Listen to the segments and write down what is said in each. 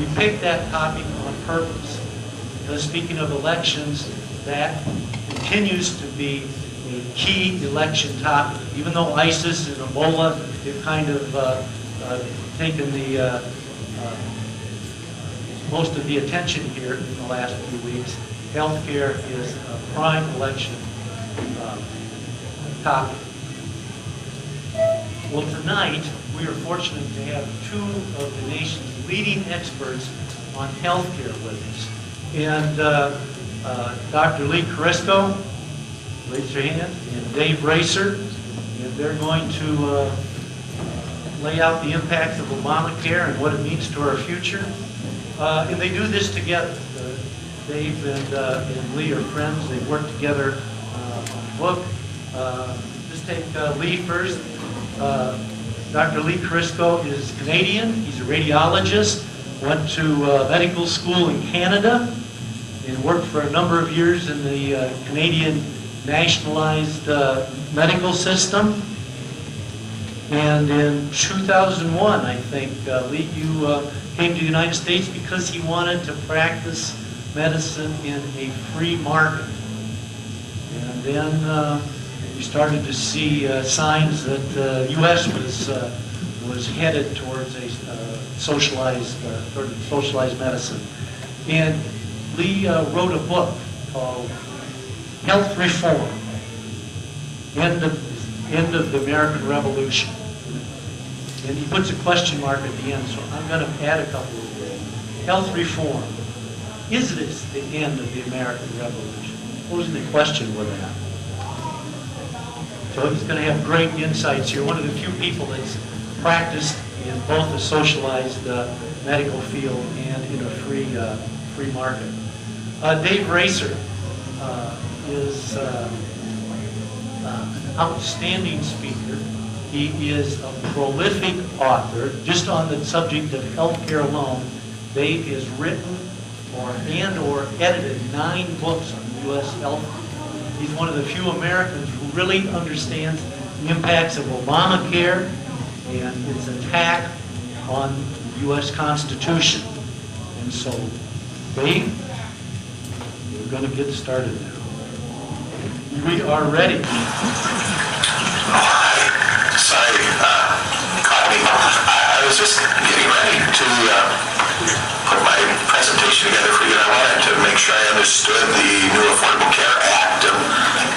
We picked that topic on purpose, because speaking of elections, that continues to be a key election topic. Even though ISIS and Ebola have kind of uh, uh, taken the, uh, uh, most of the attention here in the last few weeks, healthcare is a prime election uh, topic. Well, tonight, we are fortunate to have two of the nation's leading experts on healthcare with us. And uh, uh, Dr. Lee Kurisko, raise your hand, and Dave Racer, and they're going to uh, lay out the impact of Obamacare and what it means to our future. Uh, and they do this together. Uh, Dave and, uh, and Lee are friends. They work together on the book. Just take Lee first. Dr. Lee Kurisko is Canadian. He's a radiologist. Went to uh, medical school in Canada and worked for a number of years in the uh, Canadian nationalized uh, medical system. And in 2001, I think, uh, Lee, you uh, came to the United States because he wanted to practice medicine in a free market. And then uh, you started to see uh, signs that the U.S. was uh, was headed towards a uh, socialized uh, socialized medicine. And Lee uh, wrote a book called Health Reform: End of End of the American Revolution. And he puts a question mark at the end, so I'm going to add a couple of words. Health reform. Is this the end of the American Revolution? Posing the question with that. So he's going to have great insights here. One of the few people that's practiced in both the socialized uh, medical field and in a free uh, free market. Uh, Dave Racer uh, is uh, uh, an outstanding speaker. He is a prolific author. Just on the subject of healthcare alone, Dave has written or and or edited nine books on U.S. health. He's one of the few Americans really understands the impacts of Obamacare and its attack on the U.S. Constitution. And so, Dave, we're going to get started now. We are ready. Sorry, uh, caught me. I, I was just getting ready to uh, put my presentation together for you. I wanted to make sure I understood the new Affordable Care Act, and,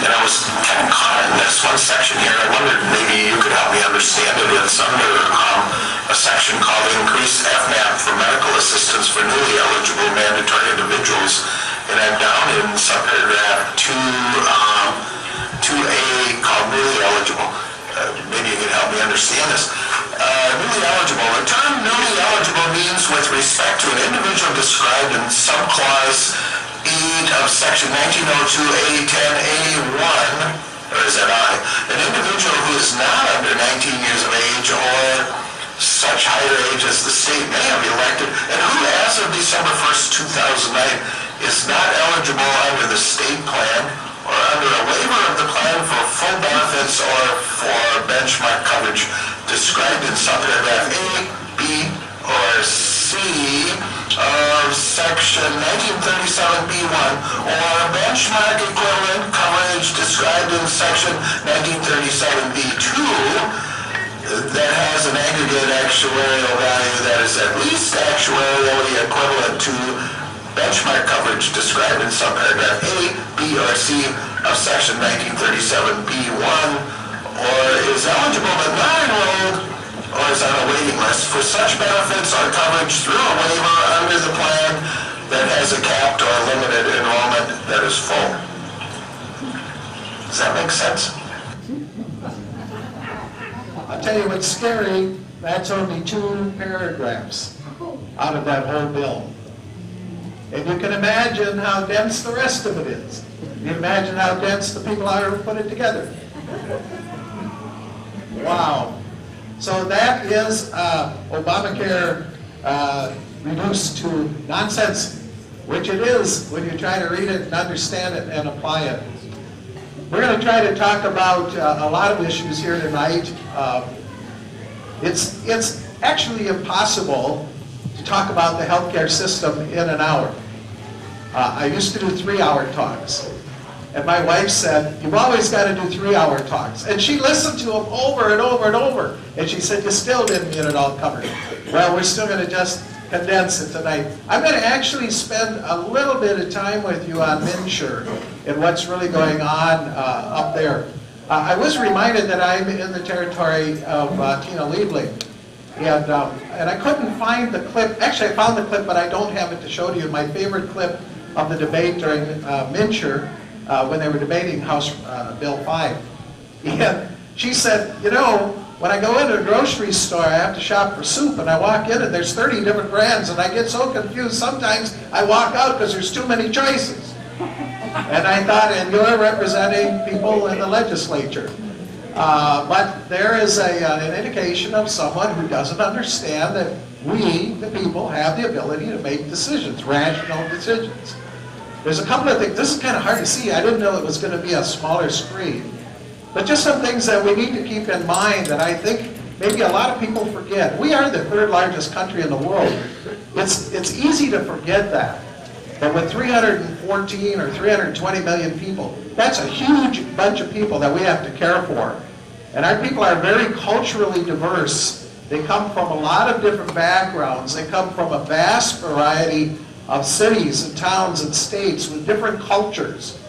and I was kind of caught in this one section here. I wondered maybe you could help me understand it. It's under um, a section called Increased FMAP for Medical Assistance for Newly Eligible Mandatory Individuals, and I'm down in subparagraph two, um, 2A called Newly Eligible. Uh, maybe you could help me understand this. Uh, newly eligible. The term newly eligible means with respect to an individual described in subclause E of section 1902A10A1, or is that I, an individual who is not under 19 years of age or such higher age as the state may have elected, and who as of December 1st, 2009, is not eligible under the state plan or under a waiver of the plan for full benefits or for benchmark coverage described in subparagraph A, B, or C of section 1937B1 or benchmark equivalent coverage described in section 1937B2 that has an aggregate actuarial value that is at least actuarially equivalent to benchmark coverage described in subparagraph A, B, or C of section 1937B1, or is eligible but not enrolled, or is on a waiting list for such benefits or coverage through a waiver under the plan that has a capped or limited enrollment that is full. Does that make sense? I'll tell you what's scary, that's only two paragraphs out of that whole bill. And you can imagine how dense the rest of it is. You imagine how dense the people are who put it together. Wow. So that is uh, Obamacare uh, reduced to nonsense, which it is when you try to read it and understand it and apply it. We're going to try to talk about uh, a lot of issues here tonight. Uh, it's, it's actually impossible to talk about the healthcare system in an hour. Uh, I used to do three-hour talks. And my wife said, you've always got to do three-hour talks. And she listened to them over and over and over. And she said, you still didn't get it all covered. Well, we're still going to just condense it tonight. I'm going to actually spend a little bit of time with you on MNsure and what's really going on uh, up there. Uh, I was reminded that I'm in the territory of uh, Tina Liebling. And, um, and I couldn't find the clip. Actually, I found the clip, but I don't have it to show to you. My favorite clip of the debate during uh, MNsure uh, when they were debating House uh, Bill 5. And she said, you know, when I go into a grocery store, I have to shop for soup, and I walk in and there's 30 different brands, and I get so confused. Sometimes I walk out because there's too many choices. And I thought, and you're representing people in the legislature. Uh, but there is a, uh, an indication of someone who doesn't understand that we, the people, have the ability to make decisions, rational decisions. There's a couple of things, this is kind of hard to see. I didn't know it was going to be a smaller screen. But just some things that we need to keep in mind that I think maybe a lot of people forget. We are the third largest country in the world. It's, it's easy to forget that. But with 314 or 320 million people, that's a huge bunch of people that we have to care for. And our people are very culturally diverse. They come from a lot of different backgrounds. They come from a vast variety of cities and towns and states with different cultures.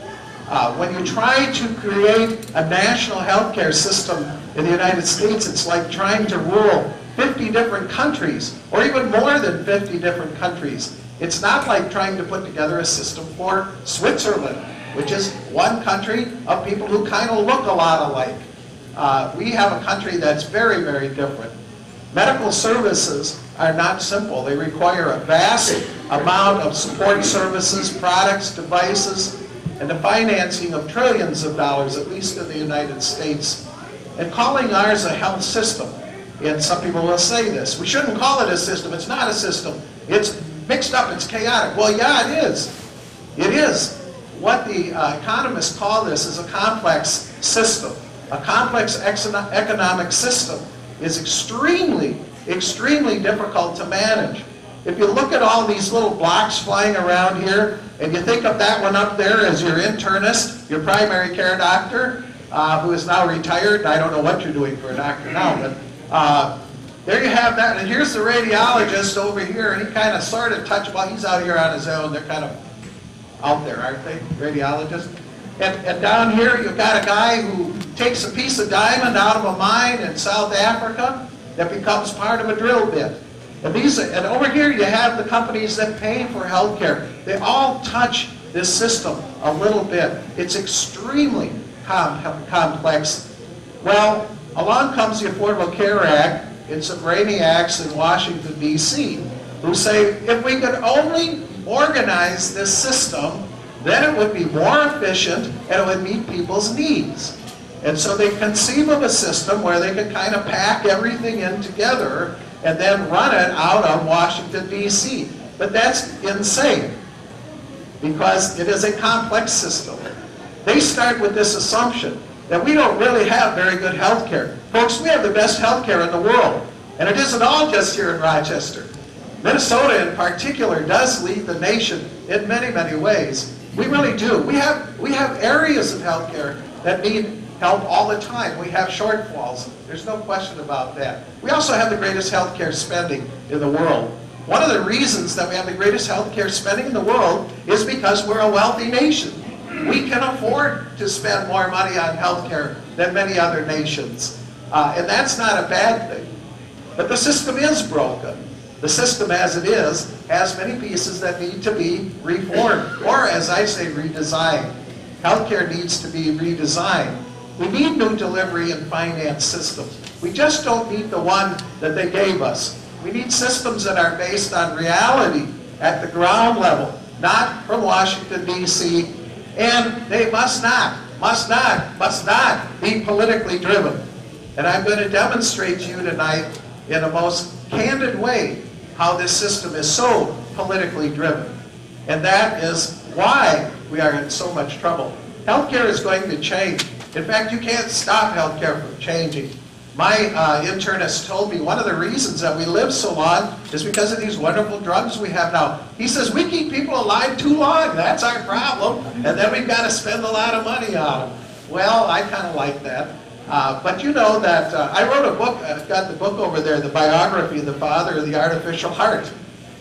Uh, when you try to create a national healthcare system in the United States, it's like trying to rule 50 different countries, or even more than 50 different countries. It's not like trying to put together a system for Switzerland, which is one country of people who kind of look a lot alike. Uh, we have a country that's very, very different. Medical services are not simple. They require a vast amount of support services, products, devices, and the financing of trillions of dollars, at least in the United States. And calling ours a health system, and some people will say this, we shouldn't call it a system, it's not a system. It's mixed up, it's chaotic. Well, yeah, it is. It is. What the uh, economists call this is a complex system. A complex economic system is extremely, extremely difficult to manage. If you look at all these little blocks flying around here, and you think of that one up there as your internist, your primary care doctor, uh, who is now retired, I don't know what you're doing for a doctor now, but uh, there you have that. And here's the radiologist over here, and he kind of sort of touched, well, he's out here on his own. They're kind of out there, aren't they, radiologists? And, and down here, you've got a guy who takes a piece of diamond out of a mine in South Africa that becomes part of a drill bit. And these, and over here you have the companies that pay for healthcare. They all touch this system a little bit. It's extremely com complex. Well, along comes the Affordable Care Act and some brainiacs in Washington, D.C., who say if we could only organize this system, then it would be more efficient and it would meet people's needs. And so they conceive of a system where they can kind of pack everything in together and then run it out of Washington, D.C. But that's insane because it is a complex system. They start with this assumption that we don't really have very good health care. Folks, we have the best health care in the world. And it isn't all just here in Rochester. Minnesota in particular does lead the nation in many, many ways. We really do. We have, we have areas of health care that need help all the time. We have shortfalls. There's no question about that. We also have the greatest healthcare spending in the world. One of the reasons that we have the greatest healthcare spending in the world is because we're a wealthy nation. We can afford to spend more money on healthcare than many other nations. Uh, and that's not a bad thing. But the system is broken. The system as it is has many pieces that need to be reformed, or as I say, redesigned. Healthcare needs to be redesigned. We need new delivery and finance systems. We just don't need the one that they gave us. We need systems that are based on reality at the ground level, not from Washington, D.C., and they must not, must not, must not be politically driven. And I'm going to demonstrate to you tonight in a most candid way how this system is so politically driven. And that is why we are in so much trouble. Healthcare is going to change. In fact, you can't stop healthcare from changing. My uh, internist told me one of the reasons that we live so long is because of these wonderful drugs we have now. He says, we keep people alive too long, that's our problem, and then we've got to spend a lot of money on them. Well, I kind of like that. Uh, but you know that uh, I wrote a book, I've got the book over there, the biography of the father of the artificial heart.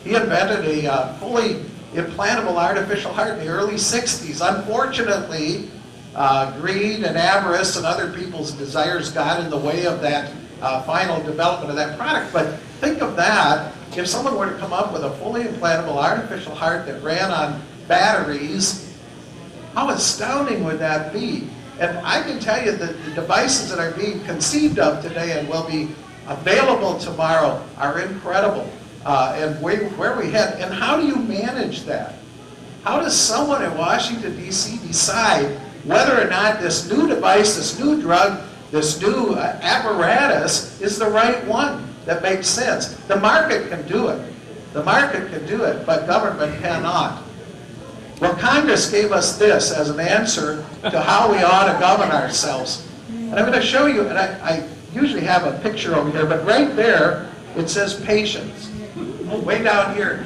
He invented a uh, fully implantable artificial heart in the early 60s. Unfortunately, uh, greed and avarice and other people's desires got in the way of that uh, final development of that product. But think of that, if someone were to come up with a fully implantable artificial heart that ran on batteries, how astounding would that be? And I can tell you that the devices that are being conceived of today and will be available tomorrow are incredible. Uh, and where, where we head, and how do you manage that? How does someone in Washington, D.C. decide whether or not this new device, this new drug, this new uh, apparatus is the right one that makes sense? The market can do it. The market can do it, but government cannot. Well, Congress gave us this as an answer to how we ought to govern ourselves. And I'm going to show you, and I, I usually have a picture over here, but right there it says patience. Way down here,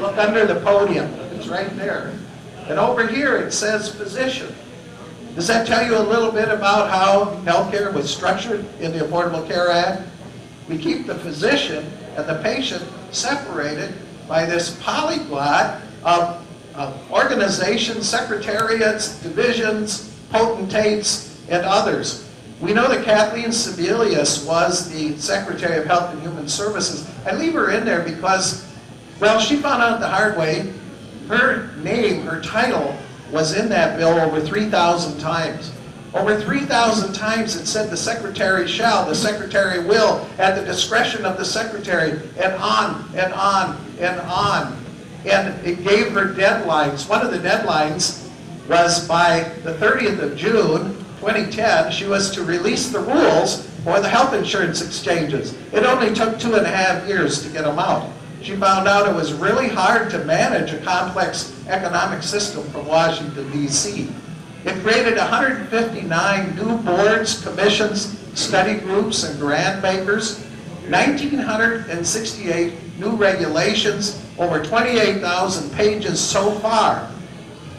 look under the podium, it's right there. And over here it says physician. Does that tell you a little bit about how healthcare was structured in the Affordable Care Act? We keep the physician and the patient separated by this polyglot of, of organizations, secretariats, divisions, potentates, and others. We know that Kathleen Sebelius was the Secretary of Health and Human Services. I leave her in there because, well, she found out the hard way. Her name, her title, was in that bill over 3,000 times. Over 3,000 times it said the secretary shall, the secretary will, at the discretion of the secretary, and on and on and on. And it gave her deadlines. One of the deadlines was by the 30th of June, 2010, she was to release the rules for the health insurance exchanges. It only took two and a half years to get them out. She found out it was really hard to manage a complex economic system from Washington, D.C. It created 159 new boards, commissions, study groups, and grant makers, 1,968 new regulations, over 28,000 pages so far,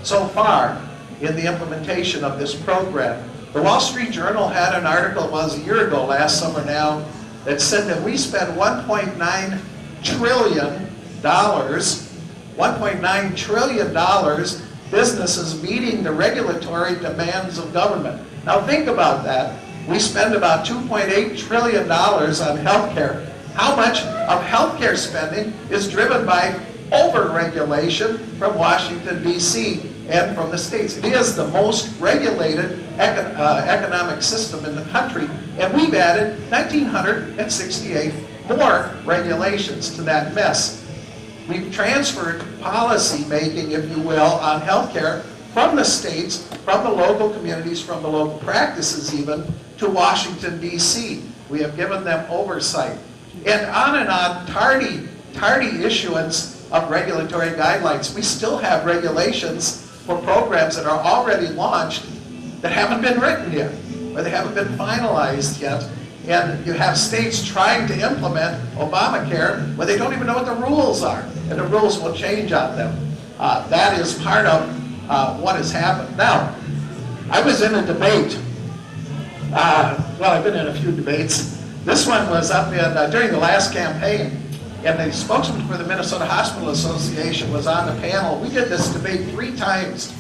so far in the implementation of this program. The Wall Street Journal had an article, was a year ago, last summer now, that said that we spend 1.9 trillion dollars, 1.9 trillion dollars, businesses meeting the regulatory demands of government. Now think about that. We spend about 2.8 trillion dollars on healthcare. How much of healthcare spending is driven by over-regulation from Washington, D.C. and from the states? It is the most regulated econ uh, economic system in the country, and we've added 1,968 more regulations to that mess. We've transferred policy making, if you will, on healthcare from the states, from the local communities, from the local practices even, to Washington, D.C. We have given them oversight. And on and on, tardy, tardy issuance of regulatory guidelines. We still have regulations for programs that are already launched that haven't been written yet, or they haven't been finalized yet. And you have states trying to implement Obamacare where they don't even know what the rules are, and the rules will change on them. Uh, that is part of uh, what has happened. Now, I was in a debate. Uh, well, I've been in a few debates. This one was up in uh, during the last campaign, and the spokesman for the Minnesota Hospital Association was on the panel. We did this debate three times,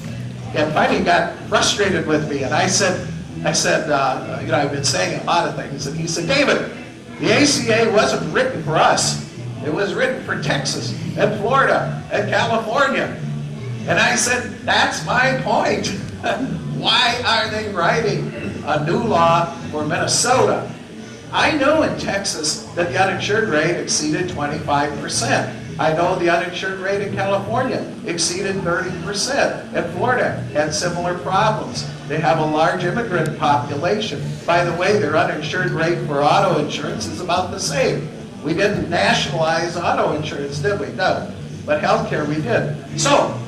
and finally got frustrated with me, and I said, I said, uh, you know, I've been saying a lot of things, and he said, David, the ACA wasn't written for us. It was written for Texas and Florida and California. And I said, that's my point. Why are they writing a new law for Minnesota? I know in Texas that the uninsured rate exceeded 25%. I know the uninsured rate in California exceeded 30%, and Florida had similar problems. They have a large immigrant population. By the way, their uninsured rate for auto insurance is about the same. We didn't nationalize auto insurance, did we? No. But healthcare we did. So,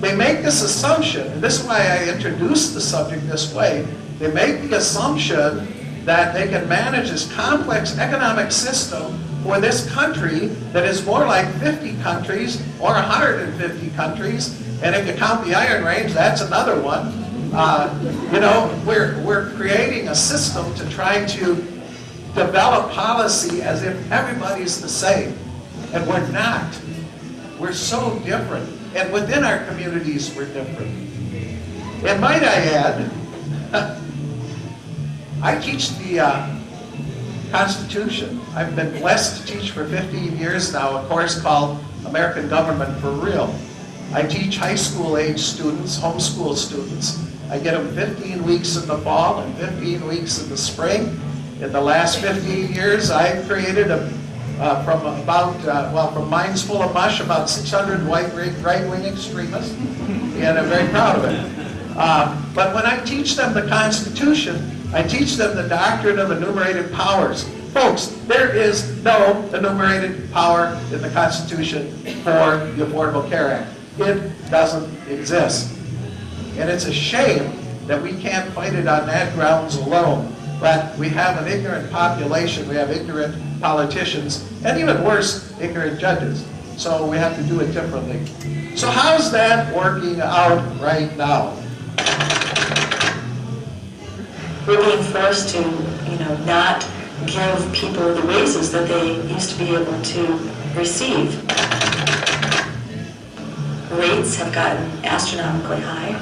they make this assumption, and this is why I introduced the subject this way. They make the assumption that they can manage this complex economic system for this country that is more like 50 countries or 150 countries. And if you count the Iron Range, that's another one. Uh, you know, we're, we're creating a system to try to develop policy as if everybody's the same. And we're not. We're so different. And within our communities, we're different. And might I add, I teach the uh, Constitution. I've been blessed to teach for 15 years now a course called American Government for Real. I teach high school age students, homeschool students. I get them 15 weeks in the fall and 15 weeks in the spring. In the last 15 years, I've created a, uh, from about, uh, well, from Minds Full of Mush, about 600 white right-wing extremists, and I'm very proud of it. Uh, but when I teach them the Constitution, I teach them the doctrine of enumerated powers. Folks, there is no enumerated power in the Constitution for the Affordable Care Act. It doesn't exist. And it's a shame that we can't fight it on that grounds alone. But we have an ignorant population, we have ignorant politicians, and even worse, ignorant judges. So we have to do it differently. So how's that working out right now? we're being forced to, you know, not give people the raises that they used to be able to receive. Rates have gotten astronomically high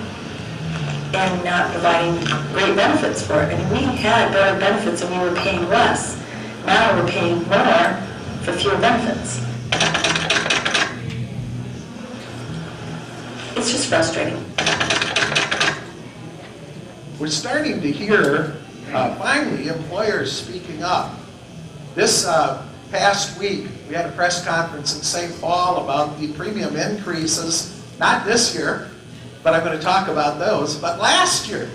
and not providing great benefits for it. Mean, we had better benefits and we were paying less. Now we're paying more for fewer benefits. It's just frustrating we're starting to hear, uh, finally, employers speaking up. This uh, past week, we had a press conference in St. Paul about the premium increases, not this year, but I'm going to talk about those, but last year,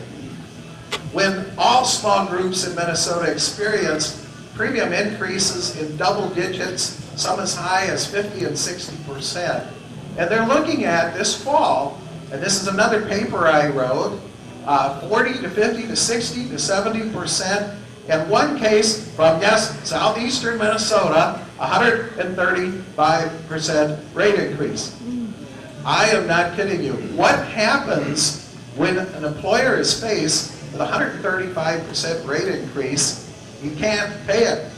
when all small groups in Minnesota experienced premium increases in double digits, some as high as 50 and 60 percent. And they're looking at this fall, and this is another paper I wrote, uh, 40 to 50 to 60 to 70 percent. In one case from, yes, southeastern Minnesota, 135 percent rate increase. I am not kidding you. What happens when an employer is faced with a 135 percent rate increase? He can't pay it.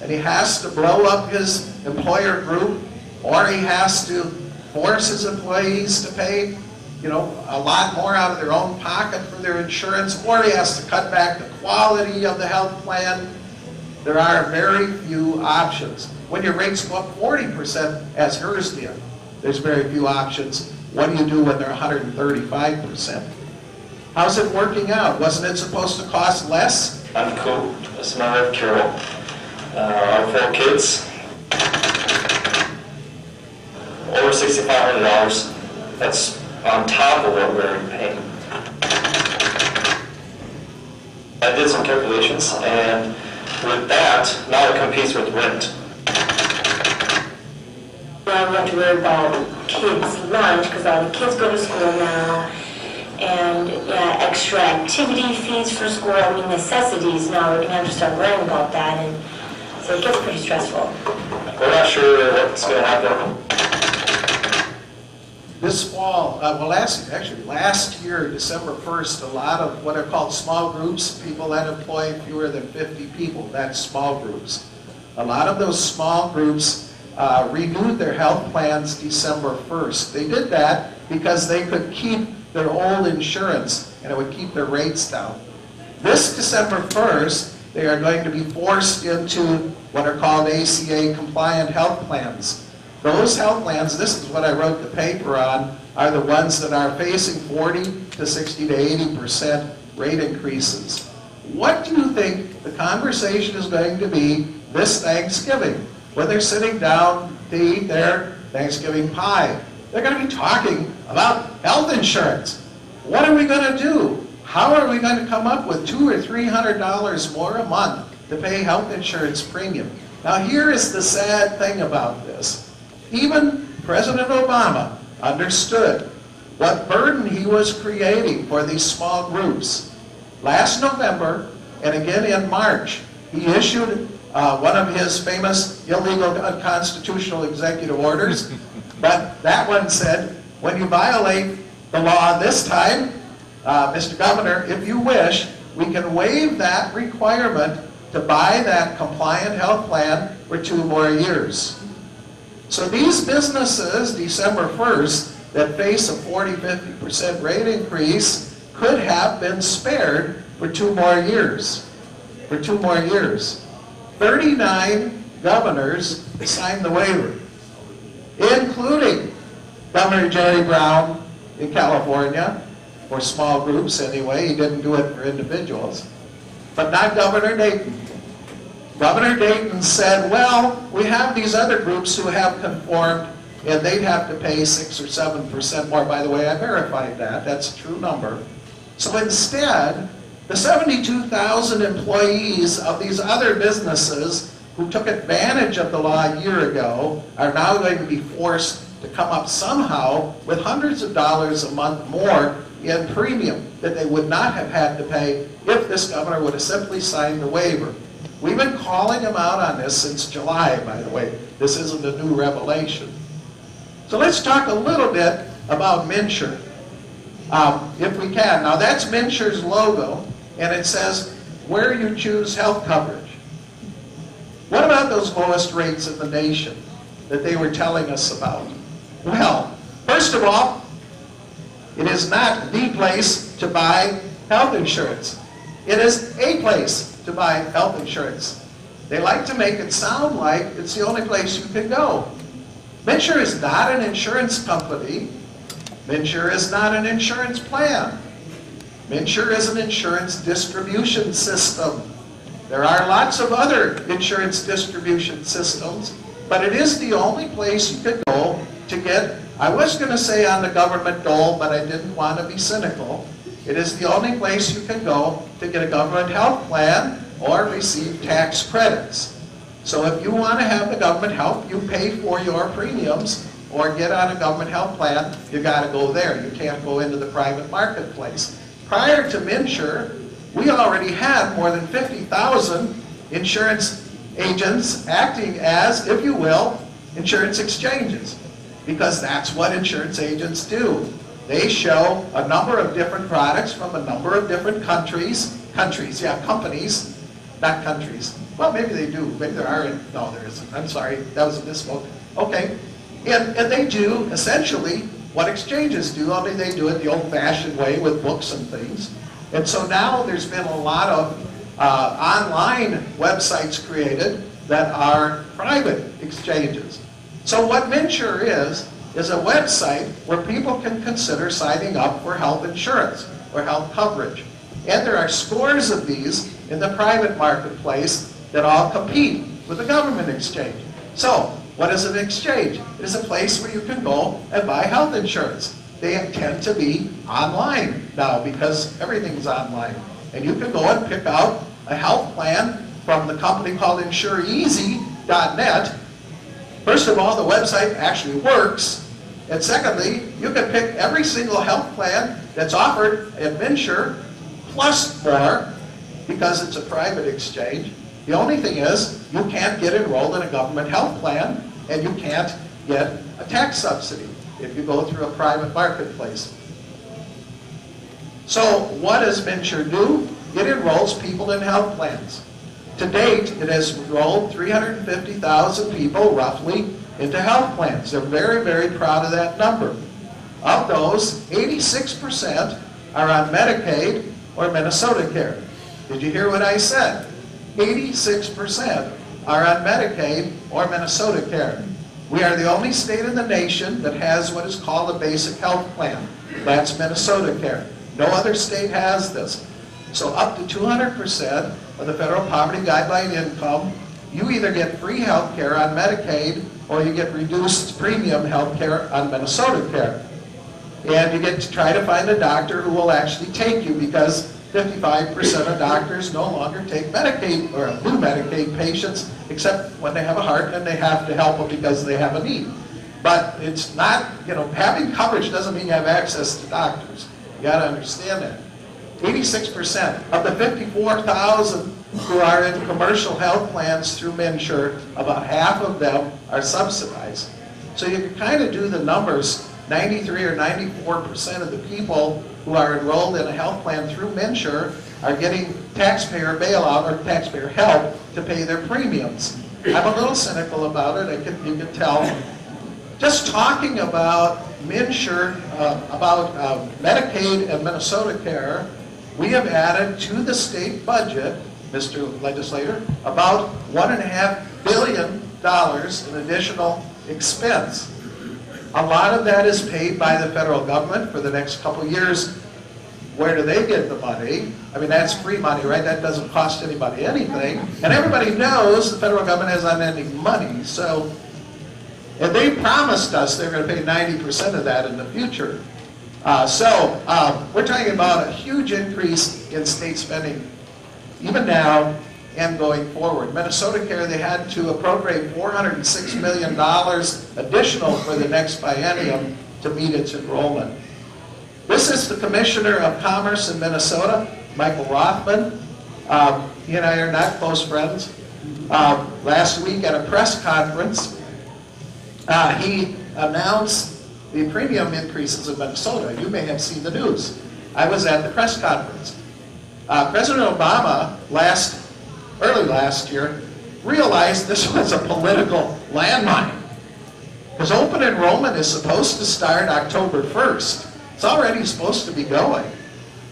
And he has to blow up his employer group, or he has to force his employees to pay you know, a lot more out of their own pocket for their insurance, or he has to cut back the quality of the health plan. There are very few options. When your rates go up 40%, as hers did, there's very few options. What do you do when they're 135%? How's it working out? Wasn't it supposed to cost less? I'm Coop, that's my wife Carol. Uh, our four kids, over $6,500. That's on top of what we're paying. I did some calculations, and with that, now it competes with rent. Now we have to worry about kids' lunch, because all the kids go to school now, and yeah, extra activity fees for school, I mean necessities, now we're gonna have to start worrying about that, and so it gets pretty stressful. We're not sure what's gonna happen this fall, uh, well, last, actually, last year, December 1st, a lot of what are called small groups, people that employ fewer than 50 people, that's small groups. A lot of those small groups uh, renewed their health plans December 1st. They did that because they could keep their old insurance and it would keep their rates down. This December 1st, they are going to be forced into what are called ACA compliant health plans. Those health plans, this is what I wrote the paper on, are the ones that are facing 40 to 60 to 80 percent rate increases. What do you think the conversation is going to be this Thanksgiving when they're sitting down to eat their Thanksgiving pie? They're going to be talking about health insurance. What are we going to do? How are we going to come up with two or three hundred dollars more a month to pay health insurance premium? Now here is the sad thing about this. Even President Obama understood what burden he was creating for these small groups. Last November, and again in March. He issued uh, one of his famous illegal unconstitutional executive orders, but that one said, when you violate the law this time, uh, Mr. Governor, if you wish, we can waive that requirement to buy that compliant health plan for two more years. So these businesses, December 1st, that face a 40, 50% rate increase could have been spared for two more years. For two more years. 39 governors signed the waiver, including Governor Jerry Brown in California, for small groups anyway. He didn't do it for individuals. But not Governor Dayton. Governor Dayton said, well, we have these other groups who have conformed and they'd have to pay six or seven percent more. By the way, I verified that. That's a true number. So instead, the 72,000 employees of these other businesses who took advantage of the law a year ago are now going to be forced to come up somehow with hundreds of dollars a month more in premium that they would not have had to pay if this governor would have simply signed the waiver. We've been calling him out on this since July, by the way. This isn't a new revelation. So let's talk a little bit about MNsure, um, if we can. Now that's MNsure's logo, and it says where you choose health coverage. What about those lowest rates in the nation that they were telling us about? Well, first of all, it is not the place to buy health insurance. It is a place to buy health insurance. They like to make it sound like it's the only place you can go. MNsure is not an insurance company. MNsure is not an insurance plan. MNsure is an insurance distribution system. There are lots of other insurance distribution systems, but it is the only place you could go to get, I was going to say on the government dole, but I didn't want to be cynical. It is the only place you can go to get a government health plan or receive tax credits. So if you want to have the government help you pay for your premiums or get on a government health plan, you got to go there. You can't go into the private marketplace. Prior to MNsure, we already had more than 50,000 insurance agents acting as, if you will, insurance exchanges. Because that's what insurance agents do. They show a number of different products from a number of different countries, countries, yeah, companies, not countries. Well, maybe they do. Maybe there are. No, there isn't. I'm sorry. That was a misspoke. Okay. And, and they do essentially what exchanges do, I mean, they do it the old-fashioned way with books and things. And so now there's been a lot of uh, online websites created that are private exchanges. So what MNsure is, is a website where people can consider signing up for health insurance or health coverage. And there are scores of these in the private marketplace that all compete with the government exchange. So, what is an exchange? It is a place where you can go and buy health insurance. They tend to be online now because everything's online. And you can go and pick out a health plan from the company called InsureEasy.net. First of all, the website actually works. And secondly, you can pick every single health plan that's offered at MNsure, plus more, because it's a private exchange. The only thing is, you can't get enrolled in a government health plan, and you can't get a tax subsidy if you go through a private marketplace. So what does Venture do? It enrolls people in health plans. To date, it has enrolled 350,000 people, roughly, into health plans. They're very, very proud of that number. Of those, 86% are on Medicaid or Minnesota Care. Did you hear what I said? 86% are on Medicaid or Minnesota Care. We are the only state in the nation that has what is called a basic health plan. That's Minnesota Care. No other state has this. So up to 200% of the federal poverty guideline income, you either get free health care on Medicaid or you get reduced premium health care on Minnesota Care. And you get to try to find a doctor who will actually take you because 55% of doctors no longer take Medicaid or blue Medicaid patients except when they have a heart and they have to help them because they have a need. But it's not, you know, having coverage doesn't mean you have access to doctors. You got to understand that. 86% of the 54,000 who are in commercial health plans through MNsure, about half of them are subsidized. So you can kind of do the numbers, 93 or 94% of the people who are enrolled in a health plan through MNsure are getting taxpayer bailout or taxpayer help to pay their premiums. I'm a little cynical about it, I can, you can tell. Just talking about MNsure, uh, about uh, Medicaid and Minnesota Care, we have added to the state budget, Mr. Legislator, about one and a half billion dollars in additional expense. A lot of that is paid by the federal government for the next couple years. Where do they get the money? I mean, that's free money, right? That doesn't cost anybody anything. And everybody knows the federal government has unending money, so, and they promised us they're gonna pay ninety percent of that in the future. Uh, so, um, we're talking about a huge increase in state spending, even now and going forward. Minnesota Care, they had to appropriate $406 million additional for the next biennium to meet its enrollment. This is the Commissioner of Commerce in Minnesota, Michael Rothman. Um, he and I are not close friends. Um, last week at a press conference, uh, he announced the premium increases in Minnesota. You may have seen the news. I was at the press conference. Uh, President Obama, last, early last year, realized this was a political landmine. Because open enrollment is supposed to start October 1st. It's already supposed to be going.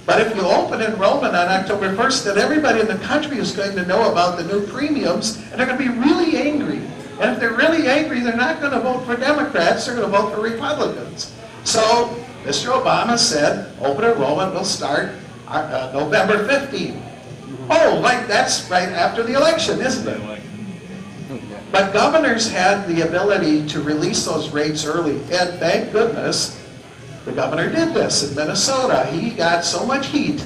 But if you open enrollment on October 1st, then everybody in the country is going to know about the new premiums, and they're going to be really angry. And if they're really angry, they're not going to vote for Democrats, they're going to vote for Republicans. So Mr. Obama said open enrollment will start uh, November 15. Oh, like that's right after the election, isn't it? But governors had the ability to release those rates early, and thank goodness the governor did this in Minnesota. He got so much heat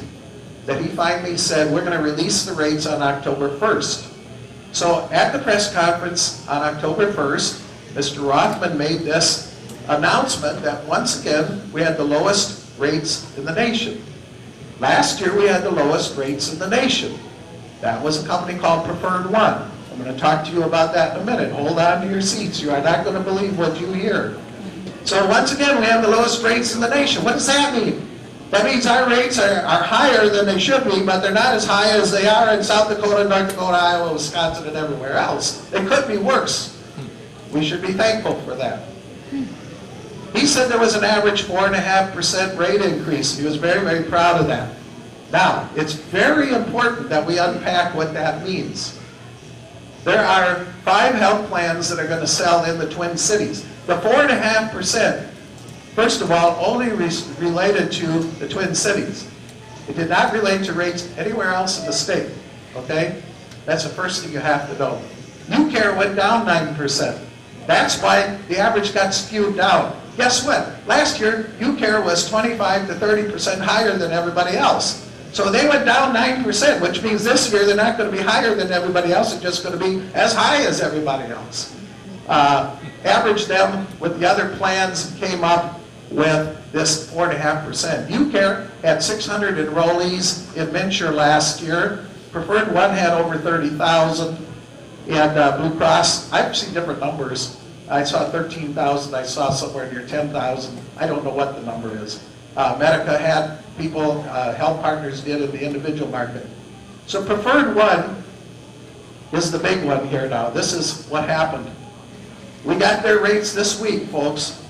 that he finally said, we're going to release the rates on October 1st. So at the press conference on October 1st, Mr. Rothman made this announcement that once again, we had the lowest rates in the nation. Last year, we had the lowest rates in the nation. That was a company called Preferred One. I'm going to talk to you about that in a minute. Hold on to your seats. You are not going to believe what you hear. So once again, we have the lowest rates in the nation. What does that mean? That means our rates are, are higher than they should be, but they're not as high as they are in South Dakota, North Dakota, Iowa, Wisconsin, and everywhere else. It could be worse. We should be thankful for that. He said there was an average 4.5% rate increase. He was very, very proud of that. Now, it's very important that we unpack what that means. There are five health plans that are going to sell in the Twin Cities. The 4.5%, first of all, only re related to the Twin Cities. It did not relate to rates anywhere else in the state, okay? That's the first thing you have to know. UCare went down 9%. That's why the average got skewed down. Guess what? Last year, UCare was 25 to 30% higher than everybody else. So they went down 9%, which means this year they're not going to be higher than everybody else. They're just going to be as high as everybody else. Uh, average them with the other plans came up with this 4.5%. UCare had 600 enrollees in MNsure last year. Preferred One had over 30,000. And uh, Blue Cross, I've seen different numbers. I saw 13,000, I saw somewhere near 10,000. I don't know what the number is. Uh, Medica had people, uh, health partners did in the individual market. So Preferred One is the big one here now. This is what happened. We got their rates this week, folks,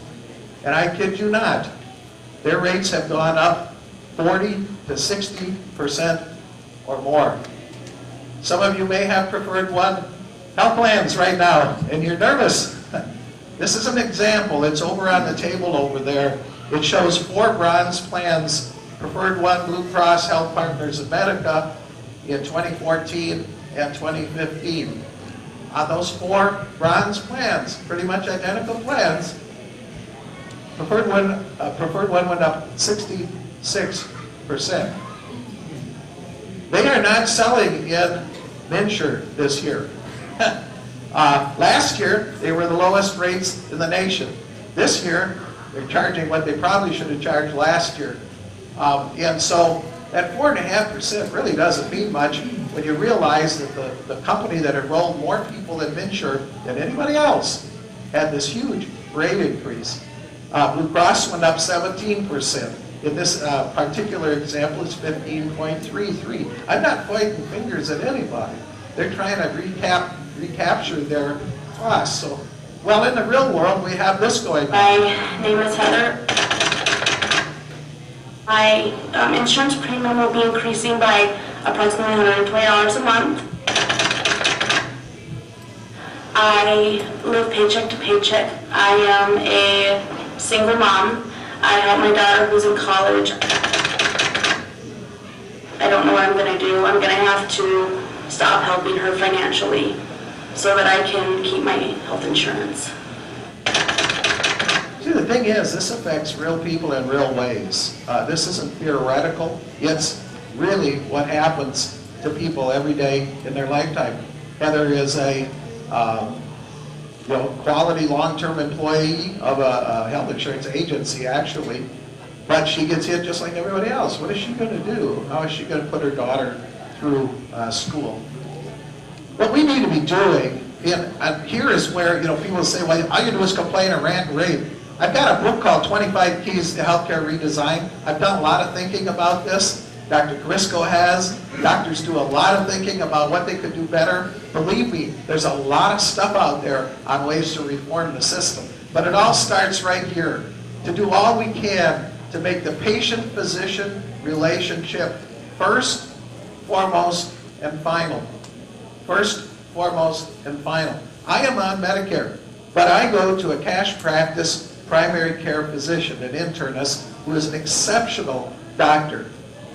and I kid you not. Their rates have gone up 40 to 60 percent or more. Some of you may have preferred one health plans right now, and you're nervous. This is an example. It's over on the table over there. It shows four bronze plans, Preferred One, Blue Cross, Health Partners, and Medica in 2014 and 2015. On those four bronze plans, pretty much identical plans, Preferred One, uh, Preferred One went up 66%. They are not selling in MNsure this year. Uh, last year, they were the lowest rates in the nation. This year, they're charging what they probably should have charged last year. Um, and so That four and a half percent really doesn't mean much when you realize that the, the company that enrolled more people in MNsure than anybody else had this huge rate increase. Uh, Blue Cross went up seventeen percent. In this uh, particular example, it's fifteen point three three. I'm not pointing fingers at anybody. They're trying to recap, recapture their costs. So, well, in the real world, we have this going on. My name is Heather. My um, insurance premium will be increasing by approximately $120 a month. I live paycheck to paycheck. I am a single mom. I help my daughter who's in college. I don't know what I'm going to do. I'm going to have to stop helping her financially so that I can keep my health insurance. See, the thing is, this affects real people in real ways. Uh, this isn't theoretical. It's really what happens to people every day in their lifetime. Heather is a, um, you know, quality long-term employee of a, a health insurance agency, actually. But she gets hit just like everybody else. What is she going to do? How is she going to put her daughter through uh, school? What we need to be doing, and, here is where, you know, people say, well, all you do is complain and rant and rave. I've got a book called 25 Keys to Healthcare Redesign. I've done a lot of thinking about this. Dr. Kurisko has. Doctors do a lot of thinking about what they could do better. Believe me, there's a lot of stuff out there on ways to reform the system. But it all starts right here. To do all we can to make the patient-physician relationship first, foremost, and final. First, foremost, and final. I am on Medicare, but I go to a cash practice primary care physician, an internist, who is an exceptional doctor.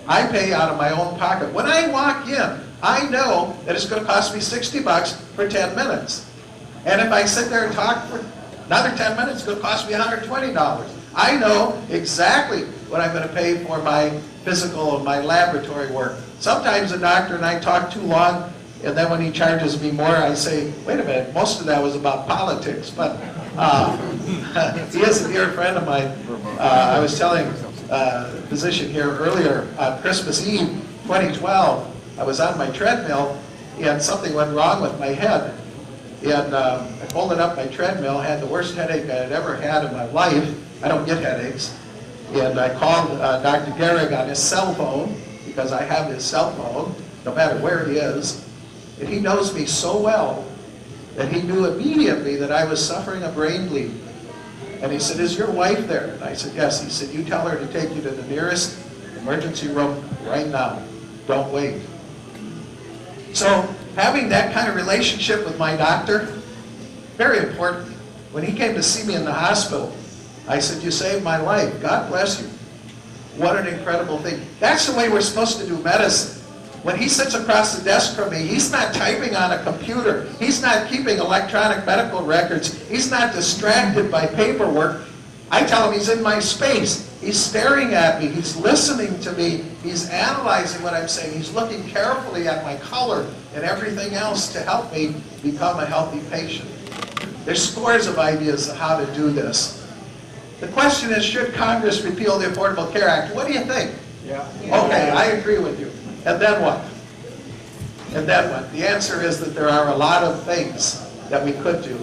I pay out of my own pocket. When I walk in, I know that it's going to cost me 60 bucks for 10 minutes. And if I sit there and talk for another 10 minutes, it's going to cost me $120. I know exactly what I'm going to pay for my physical and my laboratory work. Sometimes the doctor and I talk too long, and then when he charges me more, I say, wait a minute, most of that was about politics. But uh, he is a dear friend of mine. Uh, I was telling uh, physician here earlier, on Christmas Eve 2012, I was on my treadmill, and something went wrong with my head. And uh, I pulled up my treadmill, had the worst headache I had ever had in my life. I don't get headaches. And I called uh, Dr. Gehrig on his cell phone, because I have his cell phone, no matter where he is. And he knows me so well that he knew immediately that I was suffering a brain bleed. And he said, is your wife there? And I said, yes. He said, you tell her to take you to the nearest emergency room right now. Don't wait. So having that kind of relationship with my doctor, very important. When he came to see me in the hospital, I said, you saved my life. God bless you. What an incredible thing. That's the way we're supposed to do medicine. When he sits across the desk from me, he's not typing on a computer. He's not keeping electronic medical records. He's not distracted by paperwork. I tell him he's in my space. He's staring at me. He's listening to me. He's analyzing what I'm saying. He's looking carefully at my color and everything else to help me become a healthy patient. There's scores of ideas of how to do this. The question is, should Congress repeal the Affordable Care Act? What do you think? Yeah. Okay, I agree with you. And then what? And then what? The answer is that there are a lot of things that we could do.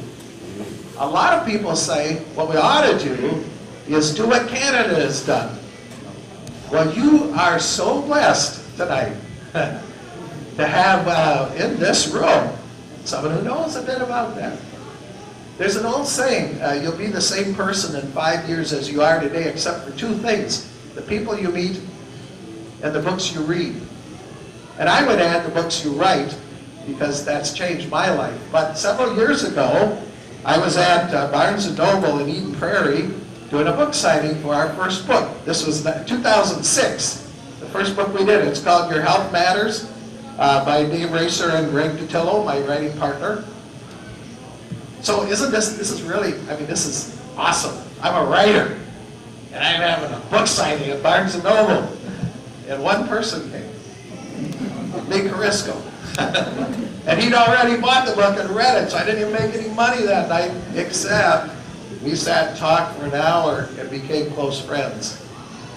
A lot of people say what we ought to do is do what Canada has done. Well, you are so blessed tonight to have uh, in this room someone who knows a bit about that. There's an old saying, uh, you'll be the same person in five years as you are today, except for two things, the people you meet and the books you read. And I would add the books you write, because that's changed my life. But several years ago, I was at uh, Barnes & Noble in Eden Prairie doing a book signing for our first book. This was the- 2006, the first book we did. It's called Your Health Matters uh, by Dave Racer and Greg Dutillo, my writing partner. So isn't this, this is really, I mean, this is awesome. I'm a writer, and I'm having a book signing at Barnes & Noble. And one person came, Lee Kurisko. And he'd already bought the book and read it, so I didn't even make any money that night, except we sat and talked for an hour and became close friends.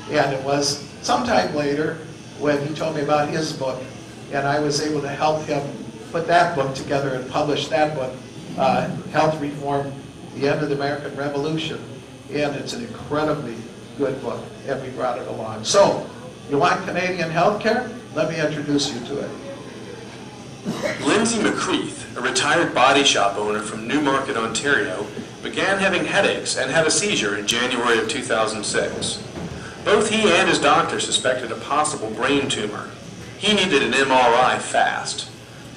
And it was sometime later when he told me about his book, and I was able to help him put that book together and publish that book, uh, Health Reform, The End of the American Revolution. And it's an incredibly good book, and we brought it along. So, you want Canadian healthcare? Let me introduce you to it. Lindsay McCreath, a retired body shop owner from Newmarket, Ontario, began having headaches and had a seizure in January of 2006. Both he and his doctor suspected a possible brain tumor. He needed an MRI fast.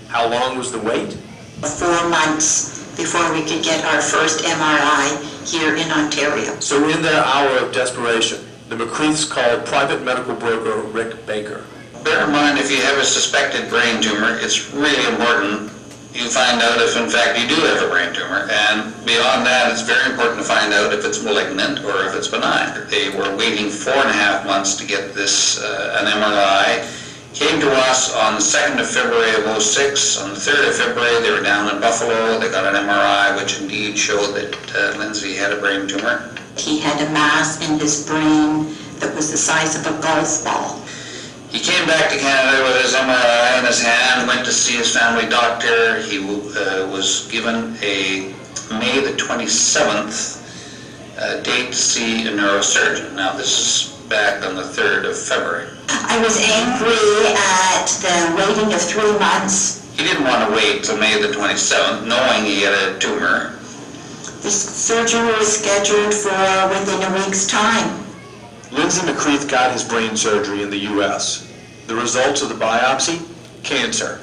How long was the wait? four months before we could get our first MRI here in Ontario. So in their hour of desperation, the McCreaths called private medical broker Rick Baker. Bear in mind, if you have a suspected brain tumor, it's really important you find out if in fact you do have a brain tumor. And beyond that, it's very important to find out if it's malignant or if it's benign. They were waiting four and a half months to get this, uh, an MRI. Came to us on the 2nd of February of 06. On the 3rd of February, they were down in Buffalo. They got an MRI, which indeed showed that uh, Lindsay had a brain tumor. He had a mass in his brain that was the size of a golf ball. He came back to Canada with his MRI in his hand, went to see his family doctor. He uh, was given a May the 27th uh, date to see a neurosurgeon. Now, this is back on the 3rd of February. I was angry at the waiting of three months. He didn't want to wait till May the 27th, knowing he had a tumor. The surgery was scheduled for within a week's time. Lindsay McCreath got his brain surgery in the U.S. The results of the biopsy? Cancer.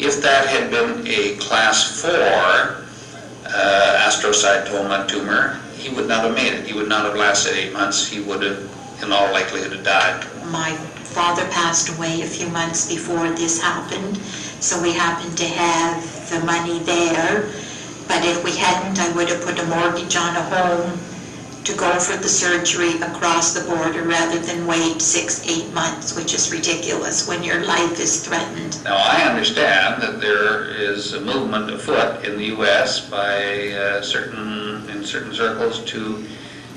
If that had been a class 4 uh, astrocytoma tumor, he would not have made it. He would not have lasted eight months. He would have, in all likelihood, have died. My father passed away a few months before this happened, so we happened to have the money there. But if we hadn't, I would have put a mortgage on a home to go for the surgery across the border rather than wait six, eight months, which is ridiculous when your life is threatened. Now, I understand that there is a movement afoot in the U.S. by uh, certain, in certain circles to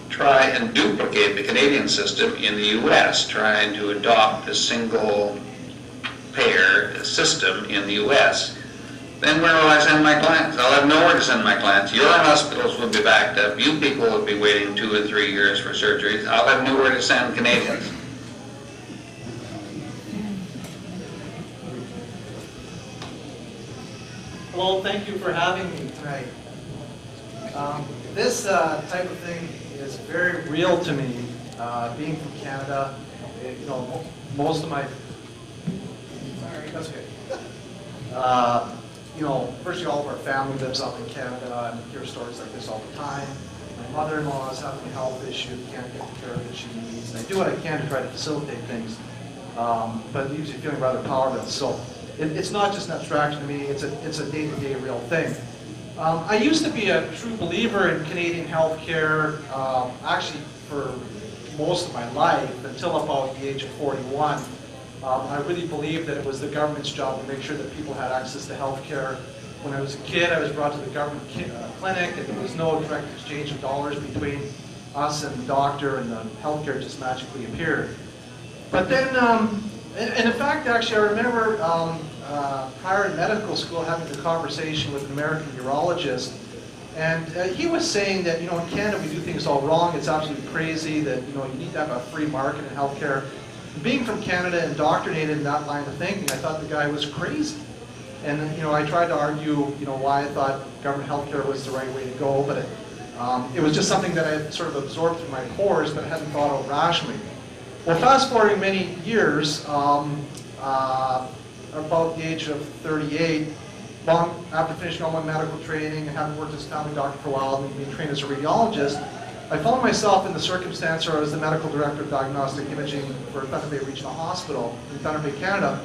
try and duplicate the Canadian system in the U.S., trying to adopt a single payer system in the U.S. Then where will I send my clients? I'll have nowhere to send my clients. Your hospitals will be backed up. You people will be waiting two or three years for surgeries. I'll have nowhere to send Canadians. Hello, thank you for having me tonight. Um, This uh, type of thing is very real to me, uh, being from Canada. It- You know, most of my, sorry, that's okay. Uh, You know, virtually all of our family lives up in Canada, and we hear stories like this all the time. My mother-in-law is having a health issue, can't get the care that she needs, and I do what I can to try to facilitate things, um, but usually feeling rather powerless. So it, it's not just an abstraction to me, it's a, it's a day-to-day real thing. Um, I used to be a true believer in Canadian healthcare, um, actually for most of my life, until about the age of 41. Um, I really believed that it was the government's job to make sure that people had access to healthcare. When I was a kid, I was brought to the government uh, clinic, and there was no direct exchange of dollars between us and the doctor, and the healthcare just magically appeared. But then, um, and, and in fact, actually, I remember um, uh, prior in medical school having a conversation with an American urologist, and uh, he was saying that, you know, in Canada we do things all wrong. It's absolutely crazy that, you know, you need to have a free market in healthcare. Being from Canada, indoctrinated in that line of thinking, I thought the guy was crazy. And, you know, I tried to argue, you know, why I thought government healthcare was the right way to go, but it, um, it was just something that I had sort of absorbed through my course, but hadn't thought out rationally. Well, fast forwarding many years, um, uh, about the age of 38, long after finishing all my medical training and having worked as a family doctor for a while and being trained as a radiologist, I found myself in the circumstance where I was the medical director of diagnostic imaging for Thunder Bay Regional Hospital in Thunder Bay, Canada.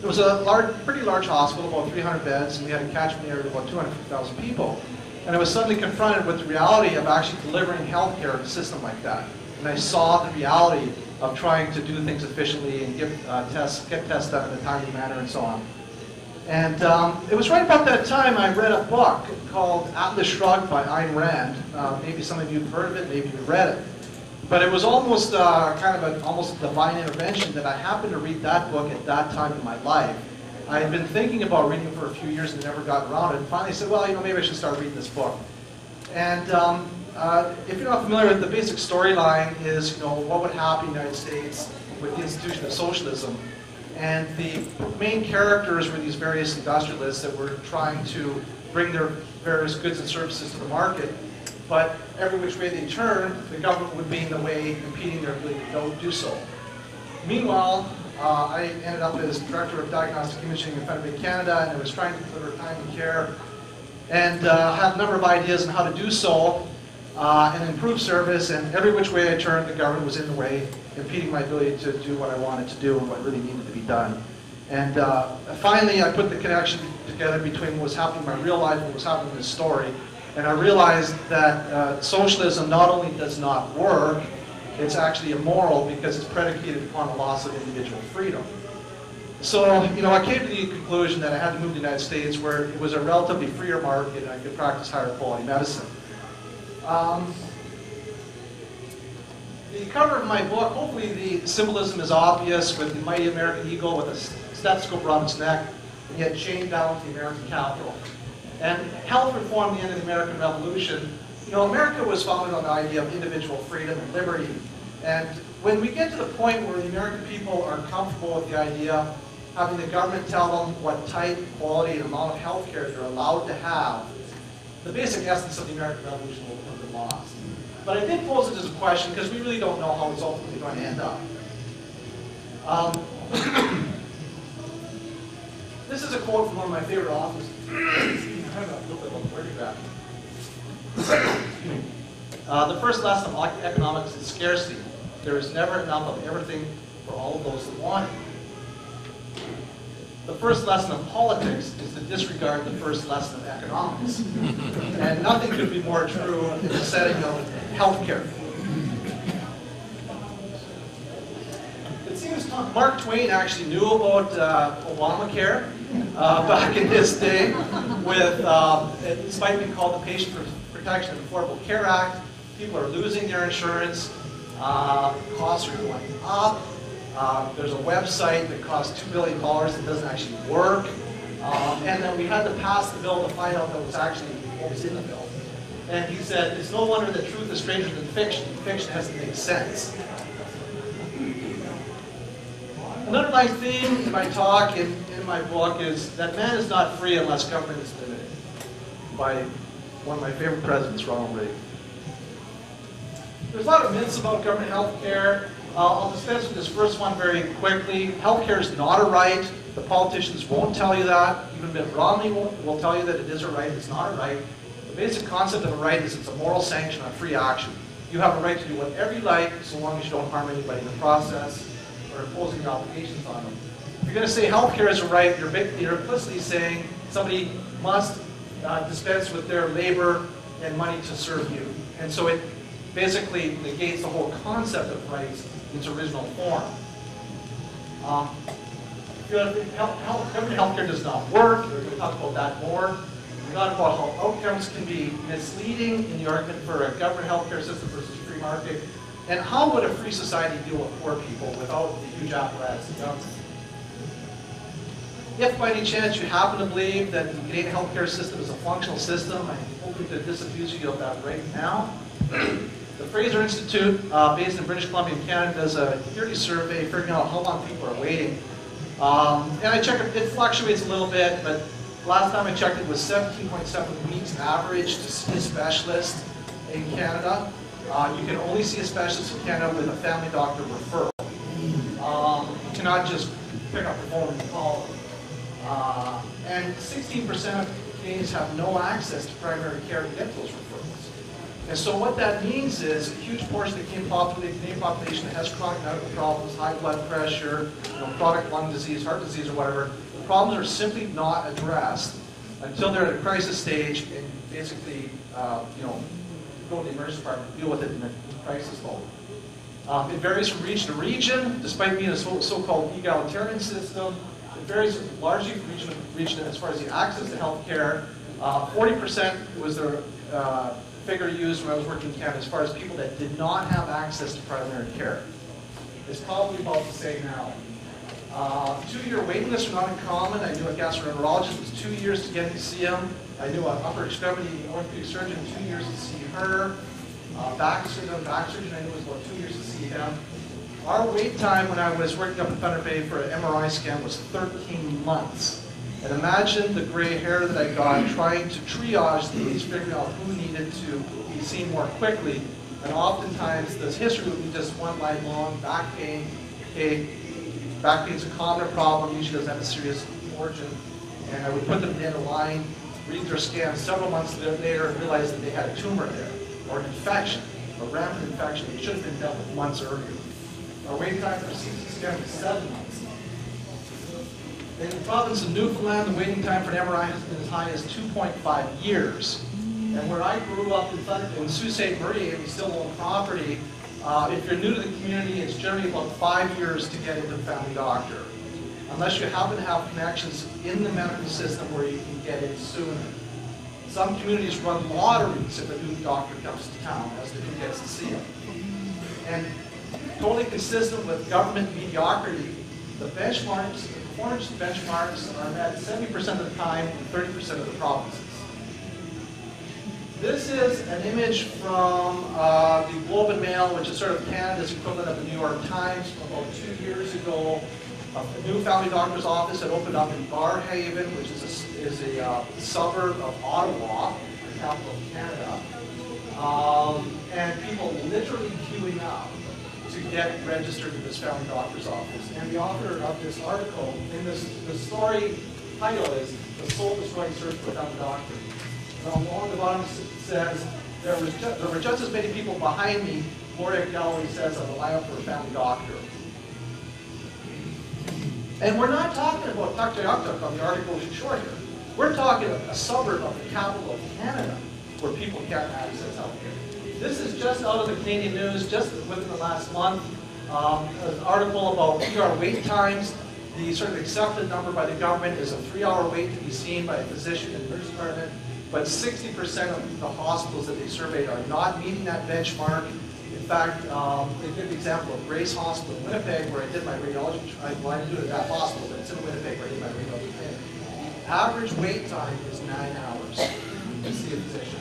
It was a large, pretty large hospital, about 300 beds, and we had a catchment area of about 250,000 people. And I was suddenly confronted with the reality of actually delivering healthcare in a system like that. And I saw the reality of trying to do things efficiently and give uh, tests, get tests done in a timely manner and so on. And um, it was right about that time I read a book called Atlas Shrugged by Ayn Rand. Uh, maybe some of you have heard of it, maybe you've read it. But it was almost uh, kind of an almost a divine intervention that I happened to read that book at that time in my life. I had been thinking about reading it for a few years and never got around it. And finally said, well, you know, maybe I should start reading this book. And um, uh, if you're not familiar with the basic storyline is, you know, what would happen in the United States with the institution of socialism. And the main characters were these various industrialists that were trying to bring their various goods and services to the market. But every which way they turned, the government would be in the way, impeding their ability to do so. Meanwhile, uh, I ended up as Director of Diagnostic Imaging in Fenimore, Canada, and I was trying to deliver timely care and uh, had a number of ideas on how to do so uh, and improve service, and every which way I turned, the government was in the way, impeding my ability to do what I wanted to do and what really needed to be done. And uh, finally, I put the connection together between what was happening in my real life and what was happening in this story, and I realized that uh, socialism not only does not work, it's actually immoral because it's predicated upon a loss of individual freedom. So, you know, I came to the conclusion that I had to move to the United States where it was a relatively freer market and I could practice higher quality medicine. Um, the cover of my book, hopefully the symbolism is obvious with the mighty American eagle with a stethoscope around its neck and yet chained down to the American Capitol. And health reform, the end of the American Revolution, you know, America was founded on the idea of individual freedom and liberty. And when we get to the point where the American people are comfortable with the idea of having the government tell them what type, quality, and amount of health care they're allowed to have, the basic essence of the American Revolution will have lost. But I did pose it as a question because we really don't know how it's ultimately going to end up. Um, this is a quote from one of my favorite authors. Uh, the first lesson of economics is scarcity. There is never enough of everything for all of those that want it. The first lesson of politics is to disregard the first lesson of economics. and nothing could be more true in the setting of healthcare. It seems Mark Twain actually knew about uh, Obamacare uh, back in his day with, um, it might be called the Patient Protection and Affordable Care Act. People are losing their insurance. Uh, costs are going up. Uh, there's a website that costs $2 billion that doesn't actually work. Um, and then we had to pass the bill to find out what was actually what was in the bill. And he said, it's no wonder that truth is stranger than fiction. Fiction has to make sense. Another nice theme in my talk in, in my book is that man is not free unless government is limited. By one of my favorite presidents, Ronald Reagan. There's a lot of myths about government health care. Uh, I'll dispense with this first one very quickly. Healthcare is not a right. The politicians won't tell you that. Even Mitt Romney will, will tell you that it is a right. It's not a right. The basic concept of a right is it's a moral sanction on free action. You have a right to do whatever you like so long as you don't harm anybody in the process or imposing obligations on them. If you're going to say healthcare is a right, you're, you're implicitly saying somebody must uh, dispense with their labor and money to serve you. And so it basically negates the whole concept of rights its original form. Um, health, government healthcare does not work. We're going to talk about that more. We talk about how outcomes can be misleading in the argument for a government healthcare system versus free market. And how would a free society deal with poor people without the huge apparatus of government? If by any chance you happen to believe that the Canadian healthcare system is a functional system, I'm hoping to disabuse you of that right now. The Fraser Institute, uh, based in British Columbia, Canada, does a yearly survey figuring out how long people are waiting. Um, and I check it, it fluctuates a little bit, but last time I checked it was 17.7 weeks average to see a specialist in Canada. Uh, you can only see a specialist in Canada with a family doctor referral. Um, you cannot just pick up the phone and call. Uh, and 16% of Canadians have no access to primary care to referrals. And so what that means is a huge portion of the Canadian population has chronic medical problems, high blood pressure, you know, chronic lung disease, heart disease, or whatever, the problems are simply not addressed until they're at a crisis stage and basically, uh, you know, go to the emergency department, deal with it in a crisis mode. Um, it varies from region to region, despite being a so-called egalitarian system. It varies largely from region to region as far as the access to health care. 40% uh, was their uh, figure used when I was working in Canada as far as people that did not have access to primary care. It's probably about the same now. Uh, Two-year waiting lists are not uncommon. I knew a gastroenterologist, it was two years to get to see him. I knew an upper extremity orthopedic surgeon, two years to see her. Uh, Back surgeon, back surgeon, I knew was about two years to see him. Our wait time when I was working up in Thunder Bay for an MRI scan was 13 months. And imagine the gray hair that I got trying to triage these, figuring out who needed to be seen more quickly. And oftentimes, this history would be just one line long, back pain, okay, back pain's a common problem, usually doesn't have a serious origin. And I would put them in a line, read their scan several months later, and realize that they had a tumor there, or an infection, a rampant infection that should have been dealt with months earlier. Our wait time for CT scan was seven months. In the province of Newfoundland, the waiting time for an MRI has been as high as 2.5 years. And where I grew up in in Sault Ste. Marie, and we still own property, uh, if you're new to the community, it's generally about five years to get into family doctor. Unless you happen to have connections in the medical system where you can get in sooner. Some communities run lotteries if a new doctor comes to town as to who gets to see him. And totally consistent with government mediocrity, the benchmarks, performance benchmarks are met 70% of the time in 30% of the provinces. This is an image from uh, the Globe and Mail, which is sort of Canada's equivalent of the New York Times from about two years ago. A new family doctor's office had opened up in Barrhaven, which is a, is a uh, suburb of Ottawa, the capital of Canada. Um, and people literally queuing up get registered with this family doctor's office. And the author of this article, in this, the story title is The Soul Destroying Search for a Doctor. And along the bottom says, there was ju- there were just as many people behind me, Gloria Galloway says, on the lineup for a family doctor. And we're not talking about Tuktoyaktuk on the article we short here. We're talking a suburb of the capital of Canada where people can't access healthcare. This is just out of the Canadian news, just within the last month. Um, an article about ER wait times. The sort of accepted number by the government is a three-hour wait to be seen by a physician in the nurse department. But 60% of the hospitals that they surveyed are not meeting that benchmark. In fact, um, they give the example of Grace Hospital in Winnipeg, where I did my radiology, I I didn't do it at that hospital, but it's in Winnipeg where I did my radiology training. Average wait time is nine hours to see a physician.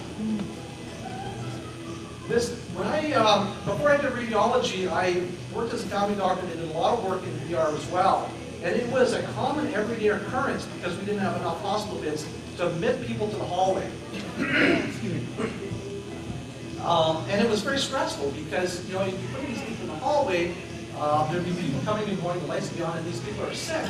This, when I, um, before I did radiology, I worked as a family doctor and did a lot of work in the ER as well. And it was a common everyday occurrence because we didn't have enough hospital beds to admit people to the hallway. Um, and it was very stressful because, you know, you put these people in the hallway, uh, there'd be people coming and going, the lights would be on, and these people are sick.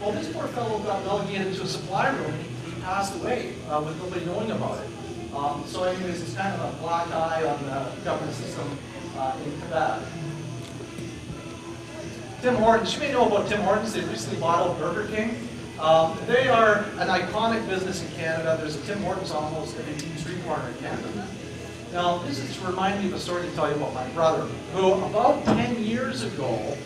Well, this poor fellow got relegated to a supply room, and he, he passed away uh, with nobody knowing about it. Um, so anyways, it's kind of a black eye on the government system uh, in Quebec. Tim Hortons, you may know about Tim Hortons, they recently bought Burger King. Um, they are an iconic business in Canada. There's a Tim Hortons on almost every street corner in Canada. Now, this is to remind me of a story to tell you about my brother, who about 10 years ago,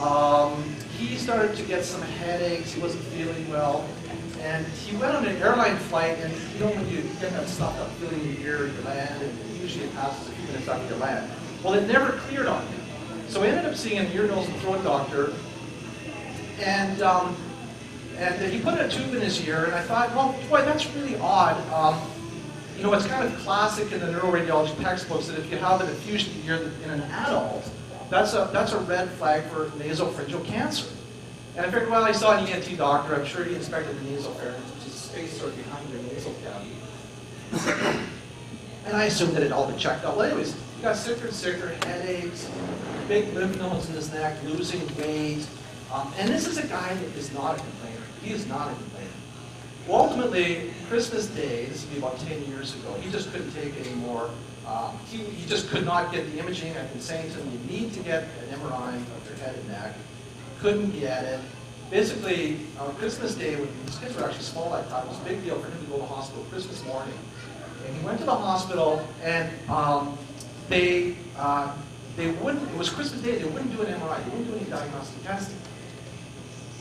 um, he started to get some headaches, he wasn't feeling well, and he went on an airline flight, and you know when you get that stuffed up feeling in your ear, you land, and usually it passes a few minutes after you land. Well, it never cleared on him. So we ended up seeing an ear, nose, and throat doctor, and um, and he put a tube in his ear, and I thought, well, boy, that's really odd. Um, you know, it's kind of classic in the neuroradiology textbooks that if you have an effusion ear in an adult, that's a, that's a red flag for nasopharyngeal cancer. And I figured, well, I saw an ENT doctor, I'm sure he inspected the nasopharynx, which is the space sort of behind your nasal cavity. and I assumed that it all been checked out. Well, anyways, he got sicker and sicker, headaches, big lymph nodes in his neck, losing weight. Um, and this is a guy that is not a complainer. He is not a complainer. Well, ultimately, Christmas Day, this would be about 10 years ago, he just couldn't take anymore. Um, he, he just could not get the imaging. I've been saying to him, you need to get an MRI of your head and neck. Couldn't get it. Basically, on Christmas Day, when his kids were actually small that time, it was a big deal for him to go to the hospital Christmas morning. And he went to the hospital, and um, they, uh, they wouldn't, it was Christmas Day, they wouldn't do an MRI, they wouldn't do any diagnostic testing.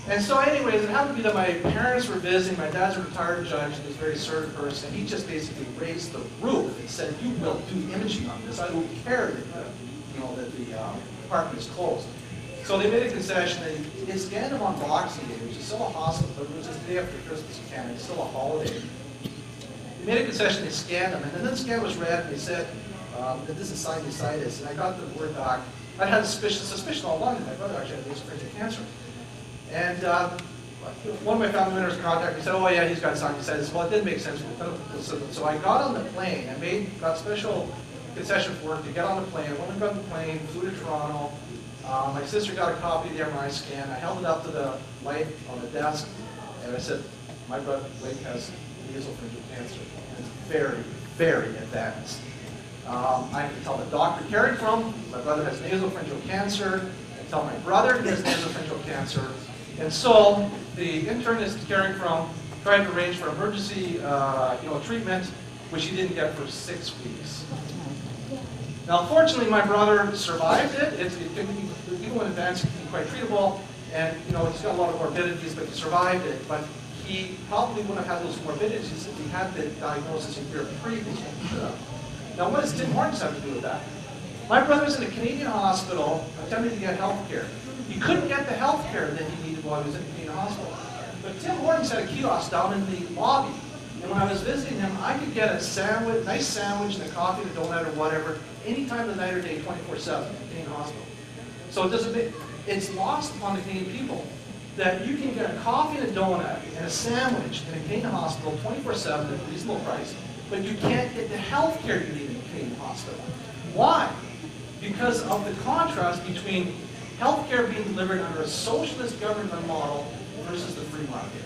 And so anyways, it happened to be that my parents were visiting, my dad's a retired judge, he was a very certain person, he just basically raised the roof and said, you will do imaging on this, I don't care that, the, you know, that the uh, apartment is closed. So they made a concession, they, scanned him on Boxing Day, which is still a hospital, it was just the day after Christmas in Canada, it's still a holiday. They made a concession, they scanned him, and then the scan was read, and they said um, that this is sinusitis, and I got the word back. I had a suspicion, suspicion all along that my brother actually had nasopharyngeal cancer. And uh, one of my family members contacted me, and said, oh yeah, he's got sinusitis. Well, it didn't make sense. So I got on the plane, I made, got special concession for work to get on the plane. I went and got on the plane, flew to Toronto. Uh, my sister got a copy of the MRI scan. I held it up to the light on the desk, and I said, my brother Blake has nasopharyngeal cancer. And it's very, very advanced. Um, I can tell the doctor caring from, my brother has nasopharyngeal cancer. I tell my brother he has nasopharyngeal cancer. And so the internist caring from tried to arrange for emergency uh, you know, treatment, which he didn't get for six weeks. Now, fortunately, my brother survived it. It's, it can be, even when advanced, it can be quite treatable. And, you know, he's got a lot of morbidities, but he survived it. But he probably wouldn't have had those morbidities if he had the diagnosis a year previously. Now, what does Tim Hortons have to do with that? My brother's in a Canadian hospital attempting to get health care. He couldn't get the health care that he needed while he was in a Canadian hospital. But Tim Hortons had a kiosk down in the lobby. And when I was visiting him, I could get a sandwich, nice sandwich and a coffee and a donut or whatever, any time of the night or day, 24-7 in hospital. So it doesn't make, it's lost upon the Canadian people that you can get a coffee and a donut and a sandwich in a Canadian hospital 24-7 at a reasonable price, but you can't get the health care you need in a Canadian hospital. Why? Because of the contrast between healthcare being delivered under a socialist government model versus the free market.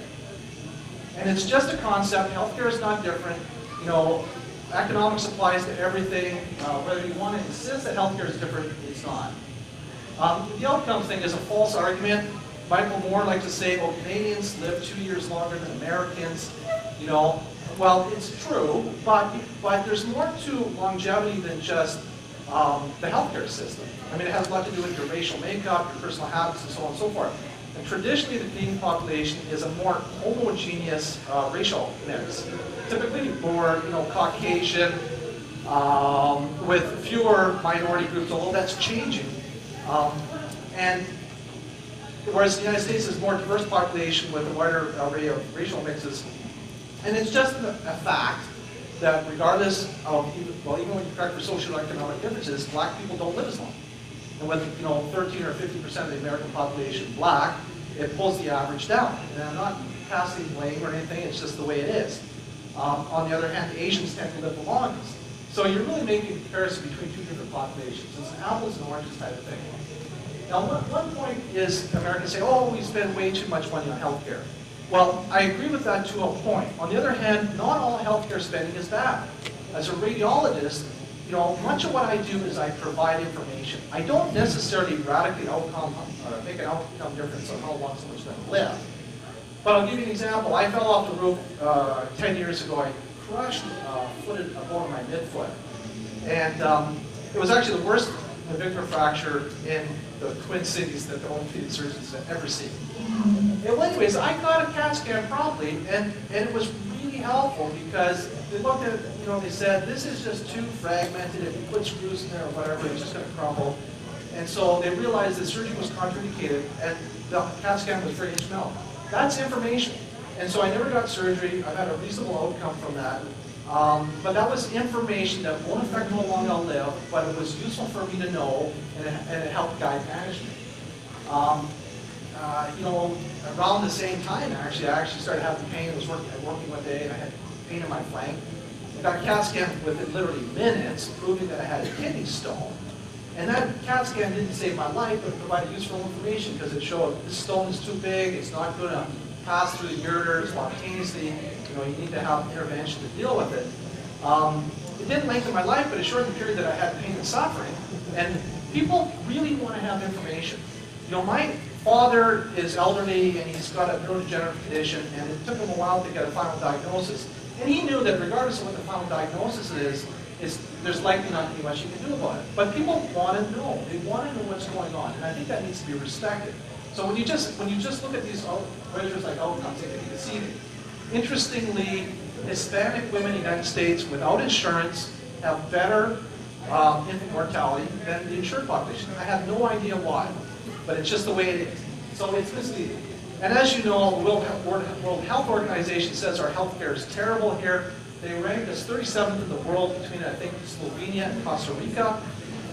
And it's just a concept. Healthcare is not different. You know, economics applies to everything. Uh, whether you want to insist that healthcare is different, it's not. Um, the outcome thing is a false argument. Michael Moore likes to say, well, Canadians live two years longer than Americans. You know, well, it's true, but, but there's more to longevity than just um, the healthcare system. I mean, it has a lot to do with your racial makeup, your personal habits, and so on and so forth. And traditionally, the Canadian population is a more homogeneous uh, racial mix. Typically more, you know, Caucasian, um, with fewer minority groups, although that's changing. Um, and whereas the United States is more diverse population with a wider array of racial mixes, and it's just a, fact that regardless of, well, even when you correct for social economic differences, black people don't live as long. And with, you know, 13 or 50% of the American population black, it pulls the average down. And I'm not casting blame or anything, it's just the way it is. Um, on the other hand, Asians tend to live the longest. So you're really making a comparison between two different populations. It's an apples and oranges type of thing. Now, one, one point is Americans say, oh, we spend way too much money on healthcare. Well, I agree with that to a point. On the other hand, not all healthcare spending is bad. As a radiologist, you know, much of what I do is I provide information. I don't necessarily radically outcome, uh, make an outcome difference on how long someone's going to live. But I'll give you an example. I fell off the roof uh, 10 years ago. I crushed uh, footed a bone in my midfoot. And um, it was actually the worst navicular fracture in the Twin Cities that the orthopedic surgeons had ever seen. And anyways, I got a CAT scan promptly, and, and it was really helpful because they looked at you know, they said, this is just too fragmented. If you put screws in there or whatever, it's just going to crumble. And so they realized that surgery was contraindicated, and the CAT scan was very instrumental. That's information. And so I never got surgery. I've had a reasonable outcome from that. Um, but that was information that won't affect how long I'll live, but it was useful for me to know, and it, and it helped guide management. Um, uh, you know, around the same time, actually, I actually started having pain. I was working, working one day, and I had pain in my flank. I got CAT scan within literally minutes, proving that I had a kidney stone. And that CAT scan didn't save my life, but it provided useful information because it showed this stone is too big, it's not going to pass through the ureter spontaneously. You know, you need to have intervention to deal with it. Um, it didn't lengthen my life, but it shortened the period that I had pain and suffering. And people really want to have information. You know, my father is elderly and he's got a neurodegenerative condition, and it took him a while to get a final diagnosis. And he knew that regardless of what the final diagnosis is, is there's likely not to be much you can do about it. But people want to know. They want to know what's going on, and I think that needs to be respected. So when you just, when you just look at these measures like outcomes, you can see, interestingly, Hispanic women in the United States without insurance have better um, infant mortality than the insured population. I have no idea why, but it's just the way it is. So it's misleading. And as you know, World Health- Health Organization says our healthcare is terrible here. They rank as 37th in the world between, I think, Slovenia and Costa Rica.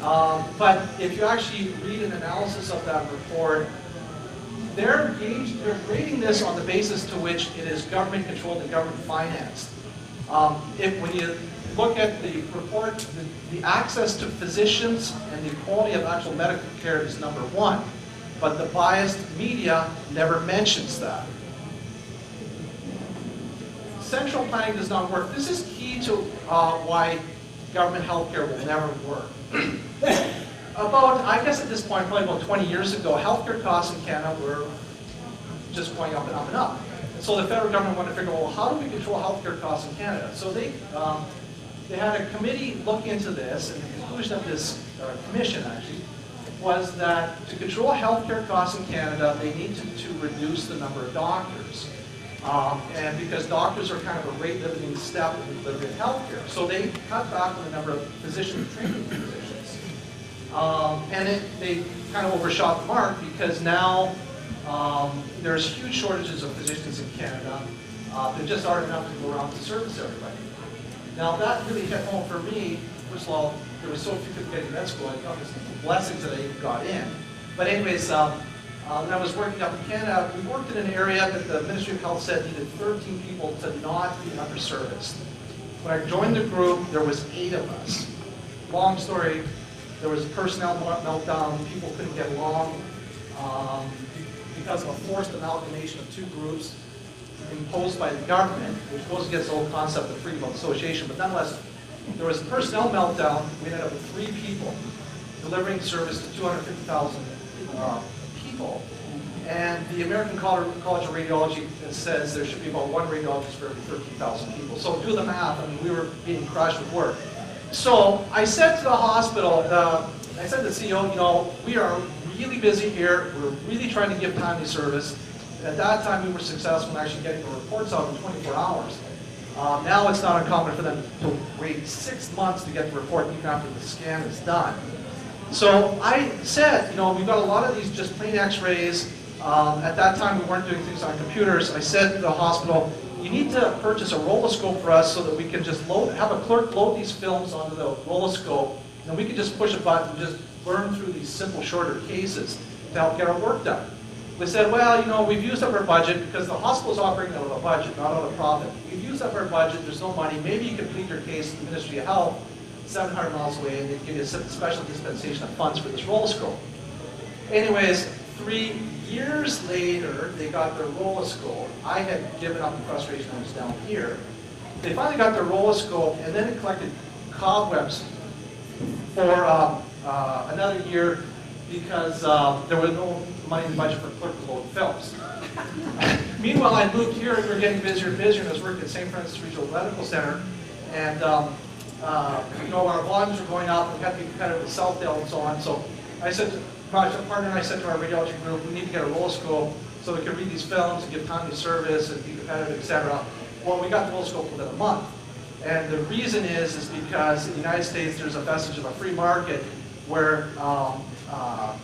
Um, But if you actually read an analysis of that report, they're engaged, they're grading this on the basis to which it is government controlled and government financed. Um, If, when you look at the report, the, the access to physicians and the quality of actual medical care is number one, but the biased media never mentions that. Central planning does not work. This is key to uh, why government healthcare will never work. About, I guess at this point, probably about 20 years ago, healthcare costs in Canada were just going up and up and up. And so the federal government wanted to figure, out, well, how do we control healthcare costs in Canada? So they, um, they had a committee look into this, and the conclusion of this uh, commission actually was that to control healthcare costs in Canada, they needed to reduce the number of doctors. Um, and because doctors are kind of a rate limiting step in of healthcare. So they cut back on the number of physicians, training physicians. Um, and it, they kind of overshot the mark because now um, there's huge shortages of physicians in Canada. Uh, there just aren't enough to go around to service everybody. Now that really hit home for me. First of all, there was so few people getting med school. I thought it was blessings that I got in. But anyways, um, uh, when I was working up in Canada, we worked in an area that the Ministry of Health said needed 13 people to not be underserviced. When I joined the group, there was eight of us. Long story, there was personnel meltdown, people couldn't get along um, because of a forced amalgamation of two groups imposed by the government, which goes against the whole concept of freedom of association, but nonetheless, there was a personnel meltdown, we ended up with three people delivering service to 250,000 uh, people. And the American College of Radiology says there should be about one radiologist for every 13,000 people. So do the math, I mean, we were being crushed with work. So I said to the hospital, I said to the CEO, you know, we are really busy here, we're really trying to give timely service. And At that time, we were successful in actually getting the reports out in 24 hours. Uh, now it's not uncommon for them to wait six months to get the report even after the scan is done. So I said, you know, we've got a lot of these just plain x-rays. Um, at that time, we weren't doing things on computers. I said to the hospital, you need to purchase a rolloscope for us so that we can just load, have a clerk load these films onto the rolloscope, and we can just push a button and just burn through these simple, shorter cases to help get our work done. They said, well, you know, we've used up our budget because the hospital's operating out of a budget, not out of profit. We've used up our budget, there's no money. Maybe you can plead your case to the Ministry of Health, 700 miles away, and they give you a special dispensation of funds for this rolloscope. Anyways, three years later, they got their rolloscope. I had given up the frustration I was down here. They finally got their rolloscope, and then it collected cobwebs for um, uh, another year because uh, there was no money in the budget for clerk to load films. Meanwhile, I moved here, and we were getting busier and busier, and I was working at St. Francis Regional Medical Center, and um, uh, you know, our volumes were going up, we had to be competitive with Southdale and so on, so I said, to project partner and I said to our radiology group, we need to get a rolloscope so we can read these films and give timely service and be competitive, et cetera. Well, we got the rolloscope within a month. And the reason is, is because in the United States, there's a message of a free market where um, uh,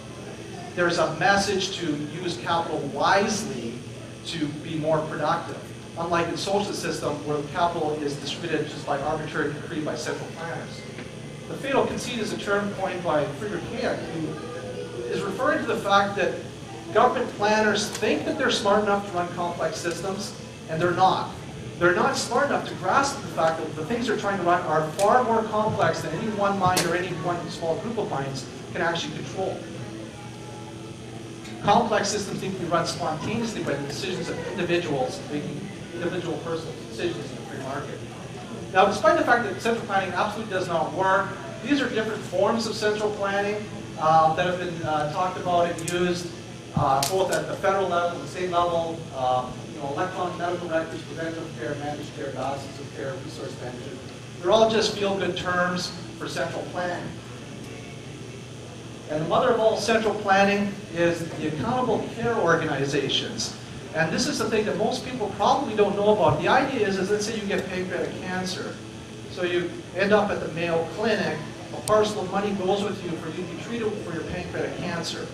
there's a message to use capital wisely to be more productive. Unlike in social system where capital is distributed just by arbitrary decree by central planners. The fatal conceit is a term coined by Friedrich Hayek, who is referring to the fact that government planners think that they're smart enough to run complex systems, and they're not. They're not smart enough to grasp the fact that the things they're trying to run are far more complex than any one mind or any one small group of minds can actually control. Complex systems need to be run spontaneously by the decisions of individuals, making individual personal decisions in the free market. Now, despite the fact that central planning absolutely does not work, these are different forms of central planning uh, that have been uh, talked about and used uh, both at the federal level, the state level, um, you know, electronic medical records, preventive care, managed care, dialysis of care, resource management. They're all just feel-good terms for central planning. And the mother of all central planning is the accountable care organizations. And this is the thing that most people probably don't know about. The idea is, is let's say you get pancreatic cancer. So you end up at the Mayo Clinic, a parcel of money goes with you for you to be treated for your pancreatic cancer.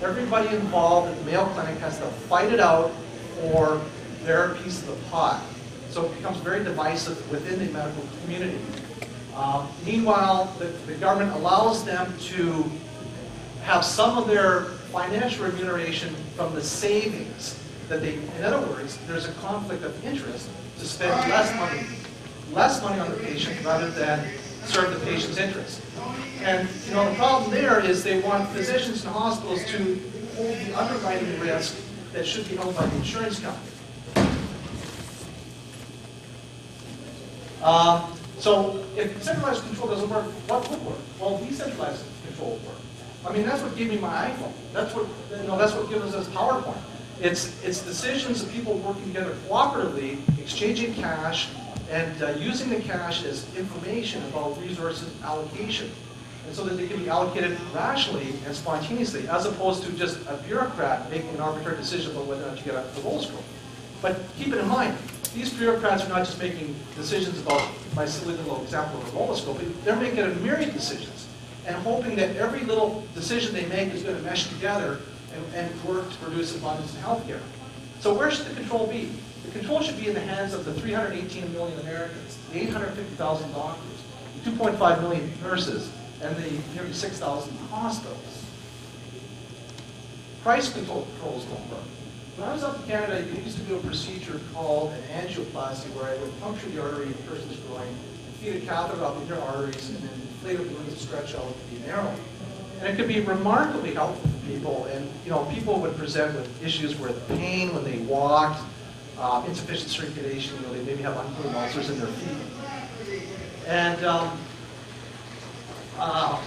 Everybody involved at the Mayo Clinic has to fight it out for their piece of the pie. So it becomes very divisive within the medical community. Um, Meanwhile, the, the government allows them to have some of their financial remuneration from the savings that they, in other words, there's a conflict of interest to spend less money, less money on the patient rather than serve the patient's interest. And, you know, the problem there is they want physicians and hospitals to hold the underwriting risk that should be held by the insurance company. Um, So if centralized control doesn't work, what would work? Well, decentralized control would work. I mean, that's what gave me my iPhone. That's what, you know, that's what gives us PowerPoint. It's, it's decisions of people working together cooperatively, exchanging cash, and uh, using the cash as information about resources allocation. And so that they can be allocated rationally and spontaneously, as opposed to just a bureaucrat making an arbitrary decision about whether or not you get a roll scroll. But keep it in mind, these bureaucrats are not just making decisions about my silly little example of a roller scope, they're making a myriad decisions and hoping that every little decision they make is going to mesh together and, and work to produce abundance in healthcare. So where should the control be? The control should be in the hands of the 318 million Americans, the 850,000 doctors, the 2.5 million nurses, and the nearly 6,000 hospitals. Price control controls don't work. When I was up in Canada, you used to do a procedure called an angioplasty where I would puncture the artery in the person's groin, and feed a catheter up in your arteries, and then inflate a balloon to stretch out the narrow. And it could be remarkably helpful for people, and you know, people would present with issues with pain when they walked, uh, insufficient circulation, you know, they maybe have unclean ulcers in their feet. And um, uh,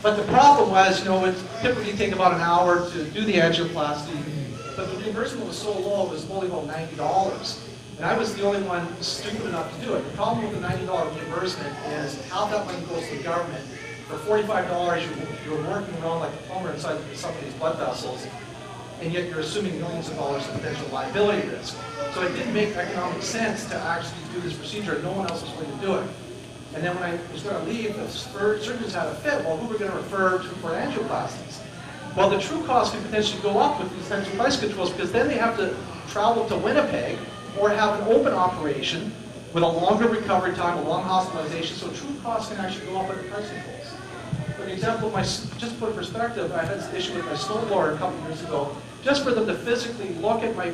but the problem was, you know, it typically take about an hour to do the angioplasty, but the reimbursement was so low, it was only about ninety dollars. And I was the only one stupid enough to do it. The problem with the ninety dollar reimbursement is how that money goes to the government. For forty-five dollars, you're, you're working around like a plumber inside somebody's blood vessels, and yet you're assuming millions of dollars of potential liability risk. So it didn't make economic sense to actually do this procedure, and no one else was willing to do it. And then when I was going to leave, the surgeons had a fit, well, who were going to refer to for angioplasties? Well, the true cost could potentially go up with these types of price controls, because then they have to travel to Winnipeg or have an open operation with a longer recovery time, a long hospitalization, so true costs can actually go up with price controls. For example, my, just to put in perspective, I had this issue with my snowblower a couple years ago. Just for them to physically look at my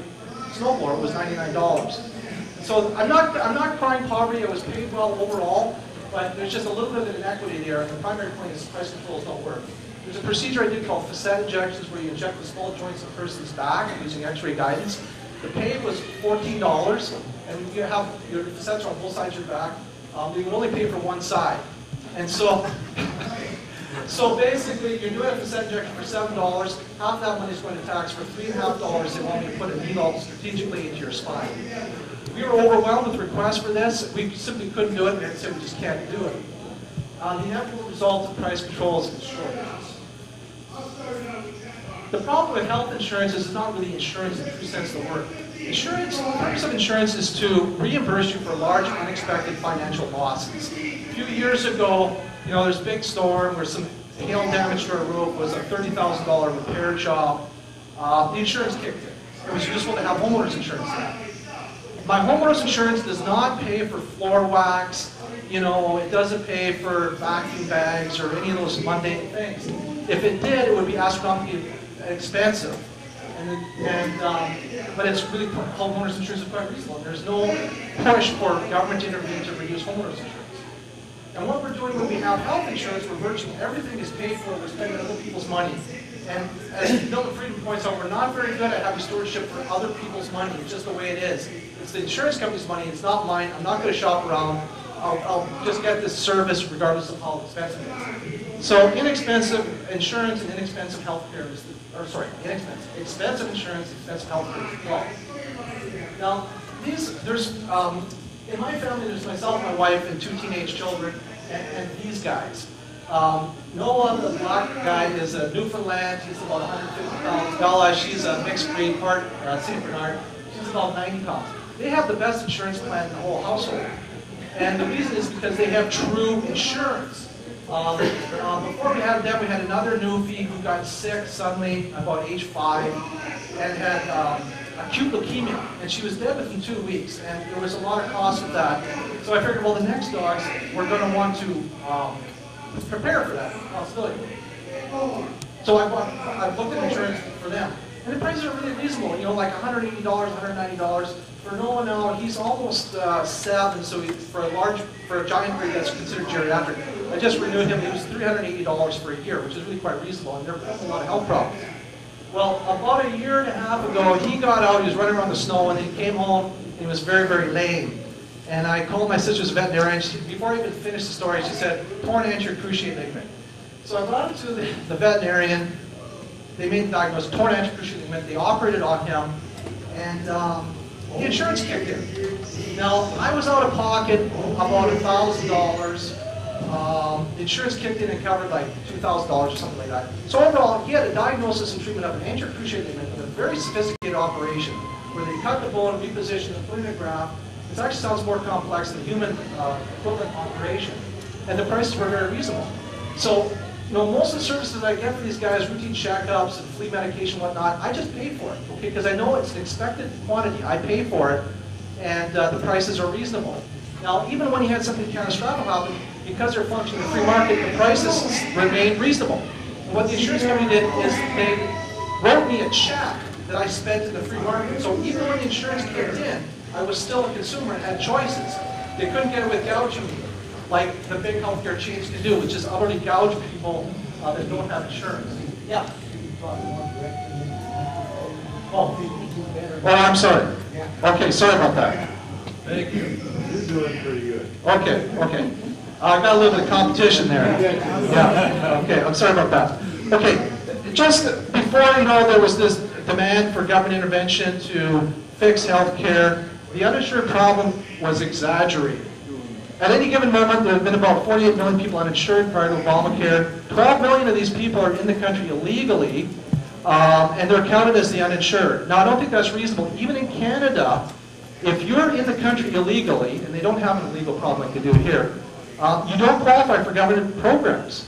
snowblower was ninety-nine dollars. So I'm not, I'm not crying poverty, I was paid well overall, but there's just a little bit of inequity there, and the primary point is price controls don't work. There's a procedure I did called facet injections, where you inject the small joints of a person's back using x-ray guidance. The pay was fourteen dollars, and you have, your facets on both sides of your back. Um, you can only pay for one side. And so, so basically, you're doing a facet injection for seven dollars, half that money is going to tax, for three and a half dollars, they want me to put a needle strategically into your spine. We were overwhelmed with requests for this, we simply couldn't do it, and said we just can't do it. Uh, the inevitable result of price controls is shortages. The problem with health insurance is it's not really insurance in the true sense of the word. Insurance, the purpose of insurance is to reimburse you for large unexpected financial losses. A few years ago, you know, there's a big storm where some hail damage to our roof was a $30,000 repair job. Uh, the insurance kicked in. It was useful to have homeowners insurance now. My homeowner's insurance does not pay for floor wax, you know, it doesn't pay for vacuum bags or any of those mundane things. If it did, it would be astronomically expensive. And, and um, but it's really, homeowners insurance is quite reasonable. There's no push for government to intervene to reduce homeowners insurance. And what we're doing when we have health insurance, where virtually everything is paid for, we're spending other people's money. And as Milton Friedman points out, we're not very good at having stewardship for other people's money. It's just the way it is. It's the insurance company's money, it's not mine. I'm not going to shop around. I'll, I'll just get this service regardless of how expensive it is. So inexpensive insurance and inexpensive health care is, the, or sorry, inexpensive, expensive insurance, expensive health care is the. Now, these, there's, um, in my family, there's myself, my wife, and two teenage children, and, and these guys. Um, Noah, the black guy, is a Newfoundland. He's about 150 pounds. She's a mixed breed part, uh, St. Bernard. She's about 90 pounds. They have the best insurance plan in the whole household. And the reason is because they have true insurance. Um, uh, before we had them, we had another newfie who got sick suddenly about age five and had um, acute leukemia, and she was dead within two weeks, and there was a lot of cost with that. So I figured, well, the next dogs, we're going to want to um, prepare for that possibility. So I bought, I looked at insurance for them, and the prices are really reasonable, you know, like $180, $190. For Noah now, he's almost uh, seven, so he, for a large, for a giant breed that's considered geriatric. I just renewed him, it was $380 for a year, which is really quite reasonable, and they're a lot of health problems. Well, about a year and a half ago, he got out, he was running around the snow, and he came home, and he was very, very lame. And I called my sister's veterinarian, she, before I even finished the story, she said, torn anterior cruciate ligament. So I brought him to the, the veterinarian, they made the diagnosis, torn anterior cruciate ligament, they operated on him, and um, the insurance kicked in. Now, I was out of pocket about a thousand dollars. Um, insurance kicked in and covered like two thousand dollars or something like that. So overall, he had a diagnosis and treatment of an anterior cruciate ligament with a very sophisticated operation where they cut the bone, reposition, and put in a graft. It actually sounds more complex than human uh, equivalent operation, and the prices were very reasonable. So, you know, most of the services I get for these guys, routine checkups and flea medication, whatnot, I just pay for it, okay? Because I know it's an expected quantity. I pay for it, and uh, the prices are reasonable. Now, even when he had something catastrophic happen, because they're functioning in the free market, the prices remain reasonable. And what the insurance company did is they wrote me a check that I spent in the free market. So even when the insurance kicked in, I was still a consumer and had choices. They couldn't get away with gouging me, like the big healthcare chains can do, which is utterly gouge people uh, that don't have insurance. Yeah. Oh, oh, I'm sorry. Okay, sorry about that. Thank you. You're doing pretty good. Okay, okay. Uh, I got a little bit of competition there. Yeah, okay, I'm sorry about that. Okay, just before, you know, there was this demand for government intervention to fix health care. the uninsured problem was exaggerated. At any given moment, there have been about 48 million people uninsured prior to Obamacare. 12 million of these people are in the country illegally, um, and they're counted as the uninsured. Now, I don't think that's reasonable. Even in Canada, if you're in the country illegally, and they don't have an illegal problem like they do here, uh, you don't qualify for government programs.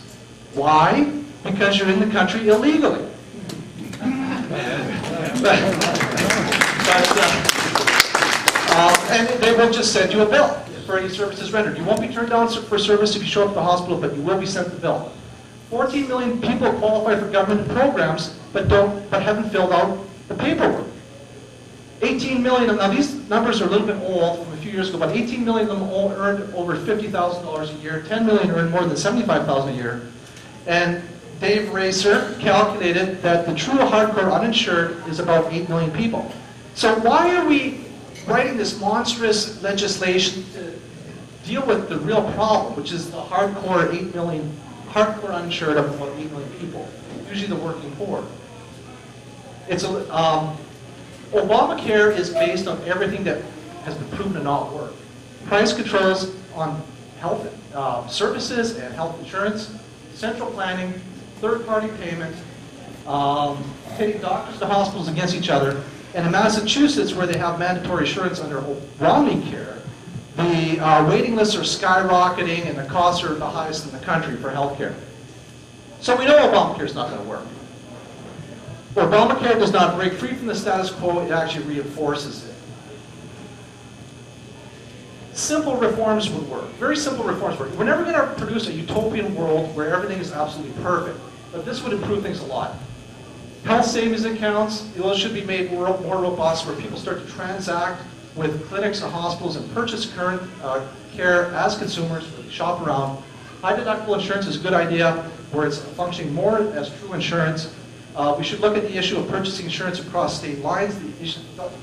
Why? Because you're in the country illegally. but, uh, uh, and they will just send you a bill for any services rendered. You won't be turned down for service if you show up at the hospital, but you will be sent the bill. 14 million people qualify for government programs, but don't, but haven't filled out the paperwork. 18 million, now these numbers are a little bit old from a few years ago, but 18 million of them all earned over $50,000 a year, 10 million earned more than 75,000 a year. And Dave Racer calculated that the true hardcore uninsured is about 8 million people. So why are we writing this monstrous legislation to deal with the real problem, which is the hardcore 8 million, hardcore uninsured of about 8 million people, usually the working poor? It's a, um, Obamacare is based on everything that has been proven to not work. Price controls on health uh, services and health insurance, central planning, third-party payment, um, pitting doctors to hospitals against each other. And in Massachusetts, where they have mandatory insurance under Obamacare, the uh, waiting lists are skyrocketing and the costs are the highest in the country for health care. So we know Obamacare is not going to work. Obamacare does not break free from the status quo, it actually reinforces it. Simple reforms would work. Very simple reforms work. We're never going to produce a utopian world where everything is absolutely perfect, but this would improve things a lot. Health savings accounts, those should be made more, more robust where people start to transact with clinics and hospitals and purchase current uh, care as consumers, shop around. High deductible insurance is a good idea where it's functioning more as true insurance. Uh, we should look at the issue of purchasing insurance across state lines. The issue,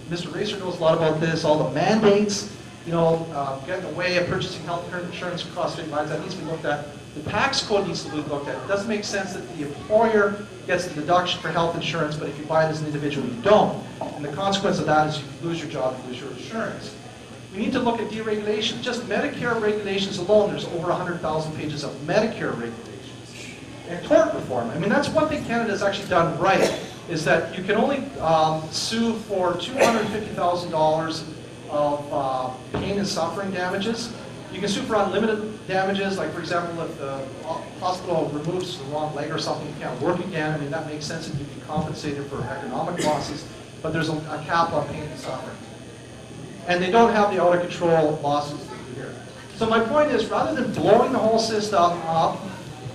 Mr. Racer knows a lot about this, all the mandates, you know, uh, getting away of purchasing health insurance across state lines. That needs to be looked at. The tax code needs to be looked at. It doesn't make sense that the employer gets the deduction for health insurance, but if you buy it as an individual, you don't. And the consequence of that is you lose your job, you lose your insurance. We need to look at deregulation. Just Medicare regulations alone, there's over 100,000 pages of Medicare regulations. And tort reform. I mean, that's one thing Canada's actually done right, is that you can only um, sue for $250,000 of uh, pain and suffering damages. You can sue for unlimited damages, like for example, if the hospital removes the wrong leg or something, you can't work again. I mean, that makes sense and you can compensate it for economic losses, but there's a a cap on pain and suffering. And they don't have the out-of-control losses that you hear. So my point is, rather than blowing the whole system up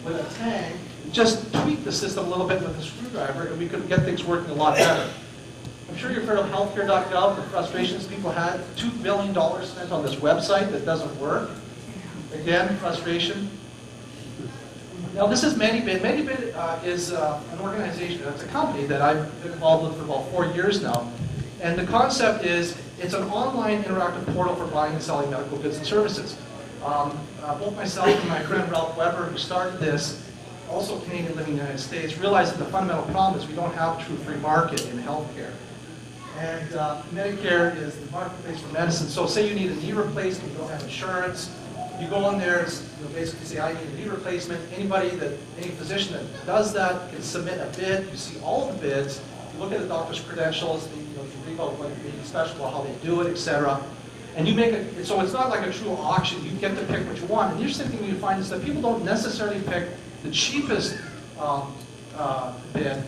with a tank, just tweak the system a little bit with a screwdriver and we could get things working a lot better. I'm sure you've heard of healthcare.gov, the frustrations people had, $2 billion spent on this website that doesn't work. Again, frustration. Now this is MediBid. MediBid uh, is uh, an organization, it's a company that I've been involved with for about four years now. And the concept is, it's an online interactive portal for buying and selling medical goods and services. Um, uh, both myself and my friend Ralph Weber, who started this, also Canadian living in the United States, realize that the fundamental problem is we don't have a true free market in healthcare. And uh, MediBid is the marketplace for medicine. So say you need a knee replacement, you don't have insurance, you go on there, it's, you basically say, I need a knee replacement. Anybody that, any physician that does that can submit a bid. You see all the bids. You look at the doctor's credentials, the, you, know, you read about what special, how they do it, etc. And you make it, so it's not like a true auction. You get to pick what you want. And the interesting thing you find is that people don't necessarily pick the cheapest um, uh, bid.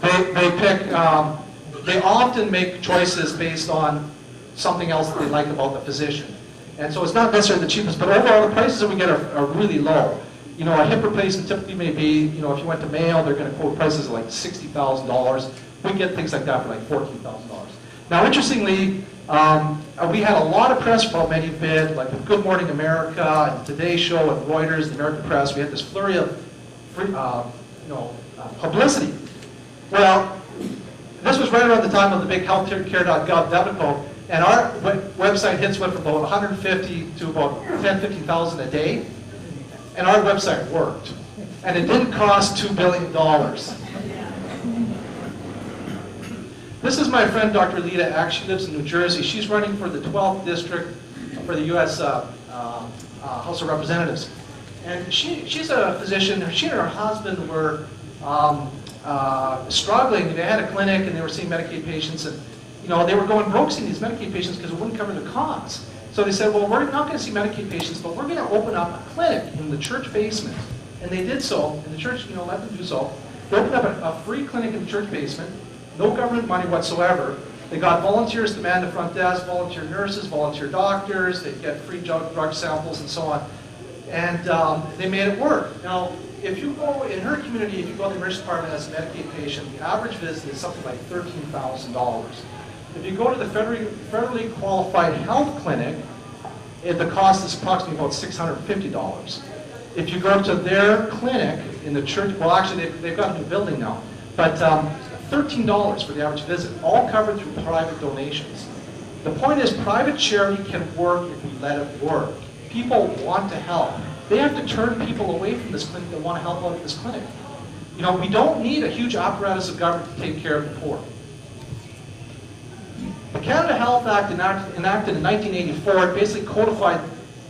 They, they pick, um, they often make choices based on something else that they like about the physician. And so it's not necessarily the cheapest, but overall the prices that we get are, are really low. You know, a hip replacement typically may be, you know, if you went to Mayo, they're going to quote prices like $60,000. We get things like that for like $14,000. Now, interestingly, um, we had a lot of press about MediBid, like with Good Morning America and Today Show and Reuters, the American Press. We had this flurry of uh, you know, uh, publicity. Well, this was right around the time of the big healthcare.gov debacle, and our website hits went from about 150 to about 10, 15,000 a day, and our website worked. And it didn't cost $2 billion. This is my friend Dr. Alieta Eck. She lives in New Jersey. She's running for the 12th district for the U.S. Uh, uh, uh, House of Representatives. And she, she's a physician. She and her husband were um, uh, struggling. They had a clinic and they were seeing Medicaid patients. And you know, they were going broke seeing these Medicaid patients because it wouldn't cover the costs. So they said, well, we're not going to see Medicaid patients, but we're going to open up a clinic in the church basement. And they did so, and the church, you know, let them do so. They opened up a, a free clinic in the church basement no government money whatsoever. They got volunteers to man the front desk, volunteer nurses, volunteer doctors, they get free drug, drug samples and so on. And um, they made it work. Now, if you go in her community, if you go to the emergency department as a Medicaid patient, the average visit is something like $13,000. If you go to the federally, federally qualified health clinic, it, the cost is approximately about $650. If you go to their clinic in the church, well actually they've, they've got a new building now, but um, $13 for the average visit, all covered through private donations. The point is private charity can work if we let it work. People want to help. They have to turn people away from this clinic that want to help out at this clinic. You know, we don't need a huge apparatus of government to take care of the poor. The Canada Health Act enacted, in 1984 basically codified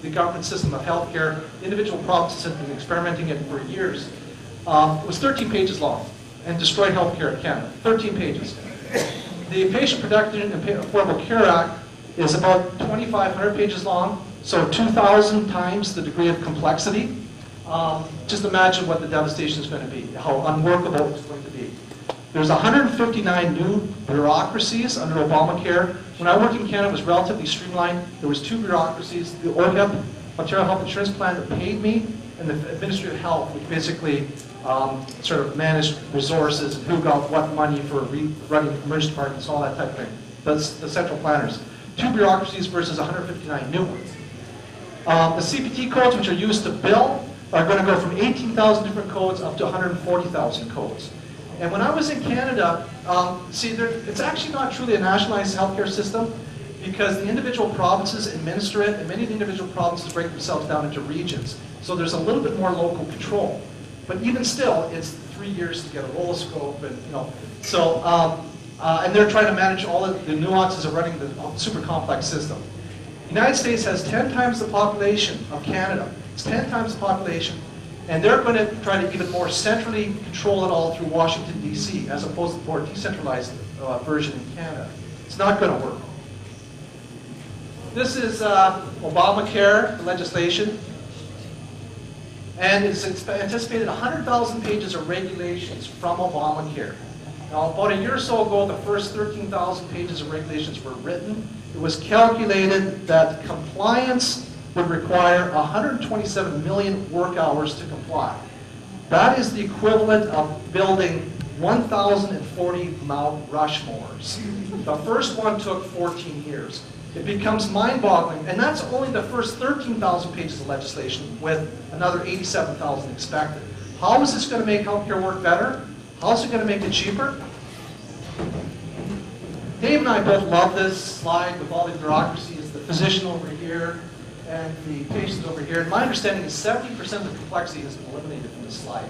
the government system of healthcare. Individual provinces had been experimenting it for years. Um, it was 13 pages long and destroyed healthcare in Canada. 13 pages. The Patient Protection and Affordable Care Act is about 2,500 pages long, so 2,000 times the degree of complexity. Um, just imagine what the devastation is going to be, how unworkable it's going to be. There's 159 new bureaucracies under Obamacare. When I worked in Canada, it was relatively streamlined. There was two bureaucracies, the OHIP, Ontario Health Insurance Plan, that paid me, and the Ministry of Health, which basically um, sort of managed resources and who got what money for running emergency departments, all that type of thing. That's the central planners. Two bureaucracies versus 159 new ones. Um, the CPT codes, which are used to bill, are going to go from 18,000 different codes up to 140,000 codes. And when I was in Canada, um, see, there, it's actually not truly a nationalized healthcare system because the individual provinces administer it, and many of the individual provinces break themselves down into regions. So there's a little bit more local control. But even still, it's three years to get a roloscope, and you know, so um, uh, and they're trying to manage all the nuances of running the super complex system. The United States has 10 times the population of Canada. It's 10 times the population, And they're going to try to even more centrally control it all through Washington DC, as opposed to the more decentralized uh, version in Canada. It's not going to work. This is uh, Obamacare legislation. And it's anticipated 100,000 pages of regulations from Obamacare. Now, about a year or so ago, the first 13,000 pages of regulations were written. It was calculated that compliance would require 127 million work hours to comply. That is the equivalent of building 1,040 Mount Rushmores. The first one took 14 years. It becomes mind-boggling, and that's only the first 13,000 pages of legislation with another 87,000 expected. How is this going to make healthcare work better? How is it going to make it cheaper? Dave and I both love this slide with all the bureaucracies, the physician over here and the patient over here. And my understanding is 70% of the complexity has been eliminated from this slide.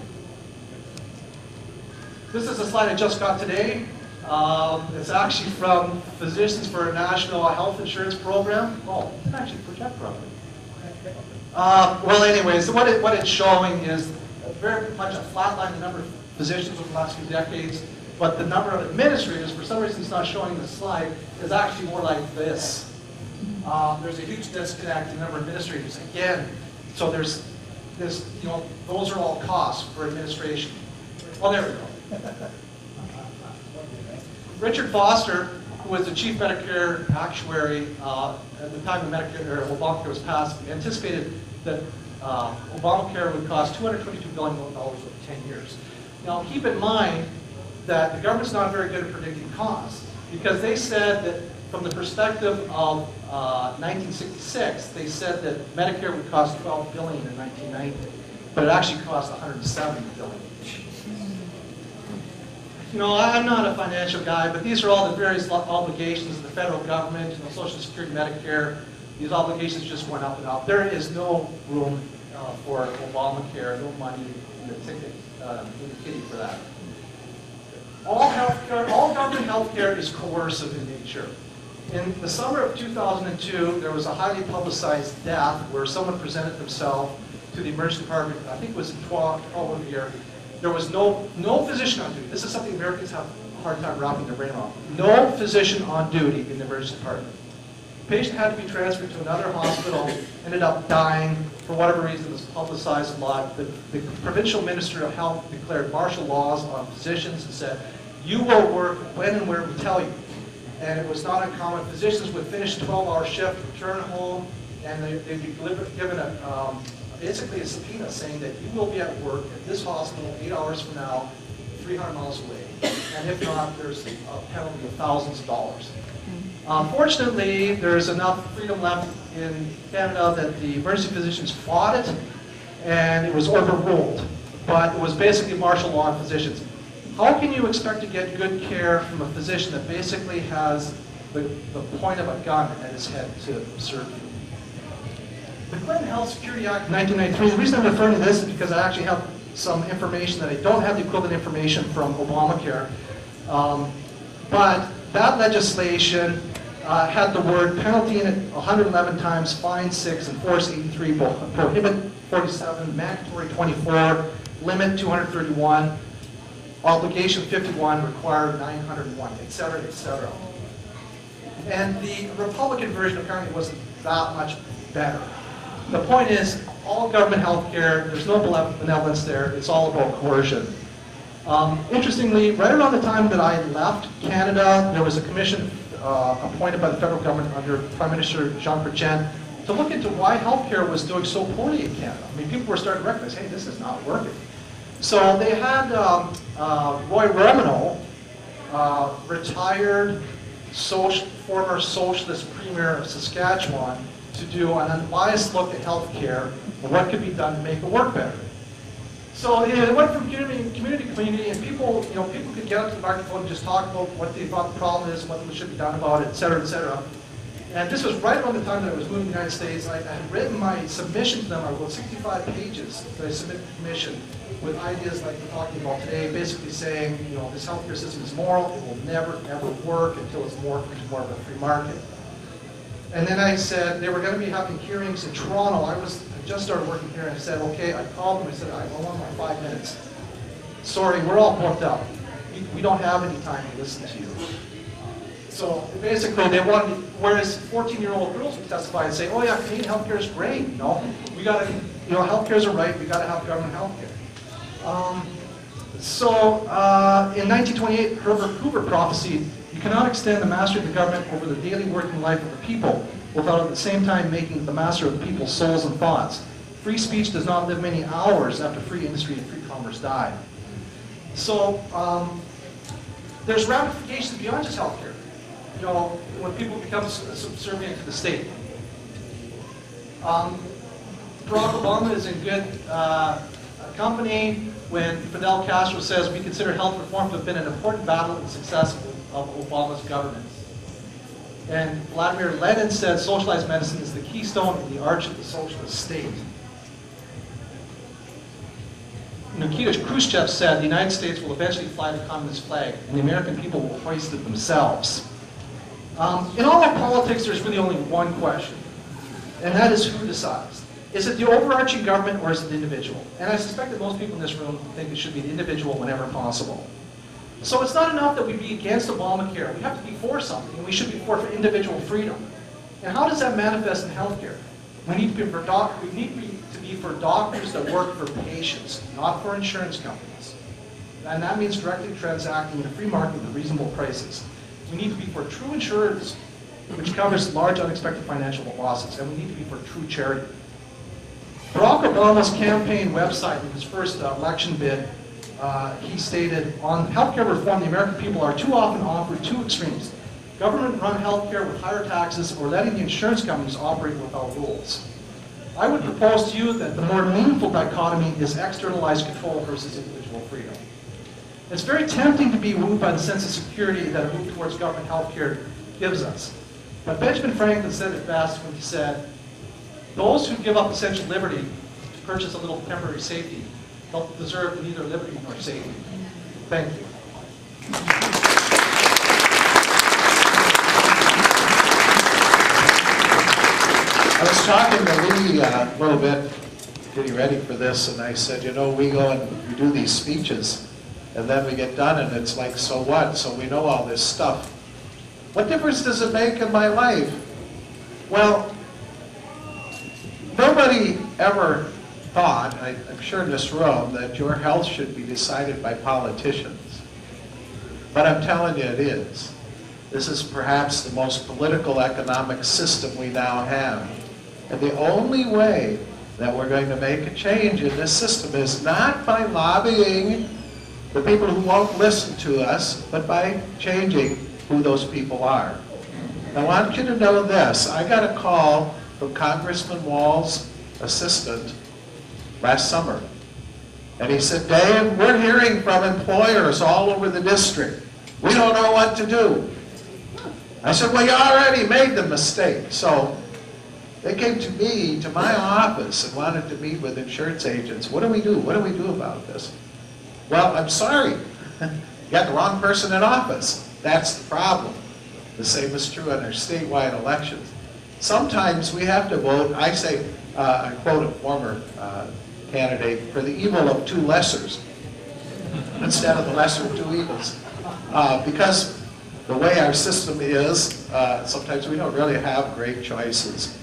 This is a slide I just got today. Um, it's actually from Physicians for a National Health Insurance Program. Oh, it can actually project properly. Uh, well, anyways, what, it, what it's showing is very much a flat line the number of physicians over the last few decades, but the number of administrators, for some reason it's not showing in the slide, is actually more like this. Um, there's a huge disconnect in the number of administrators. Again, so there's, there's, you know, those are all costs for administration. Oh, there we go. Richard Foster, who was the chief Medicare actuary uh, at the time the Medicare Obamacare was passed, anticipated that uh, Obamacare would cost $222 billion over 10 years. Now, keep in mind that the government's not very good at predicting costs because they said that from the perspective of uh, 1966, they said that Medicare would cost 12 billion in 1990, but it actually cost 170 billion. You know, I'm not a financial guy, but these are all the various obligations of the federal government, you know, Social Security, Medicare. These obligations just went up and up. There is no room uh, for Obamacare, no money in the ticket, uh, in the kitty for that. All healthcare, all government healthcare is coercive in nature. In the summer of 2002, there was a highly publicized death where someone presented themselves to the emergency department, I think it was in 12, 12 of year, there was no, no physician on duty. This is something Americans have a hard time wrapping their brain around. No physician on duty in the emergency department. Patient had to be transferred to another hospital, ended up dying for whatever reason, it was publicized a lot. The, the provincial minister of health declared martial laws on physicians and said, you will work when and where we tell you. And it was not uncommon. Physicians would finish a 12-hour shift, return home, and they, would be given a, um, basically a subpoena saying that you will be at work at this hospital eight hours from now, 300 miles away. And if not, there's a penalty of thousands of dollars. Mm-hmm. Unfortunately, there's enough freedom left in Canada that the emergency physicians fought it, and it was overruled. But it was basically martial law on physicians. How can you expect to get good care from a physician that basically has the, the point of a gun at his head to serve you? The Clinton Health Security Act of 1993, the reason I'm referring to this is because I actually have some information that I don't have the equivalent information from Obamacare. Um, but that legislation uh, had the word penalty in it 111 times, fine 6, enforce 83, prohibit 47, mandatory 24, limit 231, obligation 51, required 901, et cetera, et cetera. And the Republican version apparently wasn't that much better. The point is, all government health care, there's no benevolence there, it's all about coercion. Um, interestingly, right around the time that I left Canada, there was a commission uh, appointed by the federal government under Prime Minister Jean Chrétien to look into why healthcare was doing so poorly in Canada. I mean, people were starting to recognize, hey, this is not working. So they had um, uh, Roy Romanow, uh, retired social, former socialist premier of Saskatchewan, to do an unbiased look at healthcare and what could be done to make it work better. So you know, it went from community, community to community, and people, you know, people could get up to the microphone and just talk about what they thought the problem is, what should be done about it, et cetera, et cetera. And this was right around the time that I was moving to the United States, I, I had written my submission to them, I wrote 65 pages that I submitted to the commission with ideas like we're talking about today, basically saying, you know, this healthcare system is moral, it will never, ever work until it's more more of a free market. And then I said, they were gonna be having hearings in Toronto. I was, I just started working here and I said, okay, I called them, I said, I want my five minutes. Sorry, we're all booked up. We, we don't have any time to listen to you. So basically, they wanted, whereas 14-year-old girls would testify and say, oh yeah, Canadian healthcare is great, you know? We gotta, you know, healthcare's a right, we gotta have government healthcare. Um, so, uh, in 1928, Herbert Hoover prophesied, you cannot extend the mastery of the government over the daily working life of the people without at the same time making the master of the people's souls and thoughts. Free speech does not live many hours after free industry and free commerce die. So, um, there's ramifications beyond just healthcare. You know, when people become subservient to the state. Um, Barack Obama is in good uh, company when Fidel Castro says we consider health reform to have been an important battle and the success of of Obama's government. And Vladimir Lenin said socialized medicine is the keystone in the arch of the socialist state. Nikita Khrushchev said the United States will eventually fly the communist flag and the American people will hoist it themselves. Um, in all our politics, there's really only one question, and that is who decides. Is it the overarching government or is it the individual? And I suspect that most people in this room think it should be the individual whenever possible. So it's not enough that we be against Obamacare. We have to be for something, and we should be for individual freedom. And how does that manifest in healthcare? We need to be for doc- we need to be, to be for doctors that work for patients, not for insurance companies. And that means directly transacting in a free market with reasonable prices. We need to be for true insurance, which covers large unexpected financial losses, and we need to be for true charity. Barack Obama's campaign website in his first uh, election bid, uh, he stated, on healthcare reform, the American people are too often offered two extremes. Government-run healthcare with higher taxes or letting the insurance companies operate without rules. I would propose to you that the more meaningful dichotomy is externalized control versus individual freedom. It's very tempting to be wooed by the sense of security that a move towards government healthcare gives us. But Benjamin Franklin said it best when he said, those who give up essential liberty to purchase a little temporary safety don't deserve neither liberty nor safety. Thank you. I was talking to Lee uh, a little bit, getting ready for this, and I said, you know, we go and we do these speeches, and then we get done, and it's like, so what? So we know all this stuff. What difference does it make in my life? Well, nobody ever thought, I- I'm sure in this room, that your health should be decided by politicians. But I'm telling you, it is. This is perhaps the most political economic system we now have. And the only way that we're going to make a change in this system is not by lobbying the people who won't listen to us, but by changing who those people are. I want you to know this. I got a call from Congressman Walz's assistant last summer. And he said, Dave, we're hearing from employers all over the district. We don't know what to do. I said, well, you already made the mistake. So they came to me, to my office, and wanted to meet with insurance agents. What do we do? What do we do about this? Well, I'm sorry. You got the wrong person in office. That's the problem. The same is true in our statewide elections. Sometimes we have to vote, I say, uh, I quote a former uh, candidate, for the evil of two lessers instead of the lesser of two evils. Uh, because the way our system is, uh, sometimes we don't really have great choices.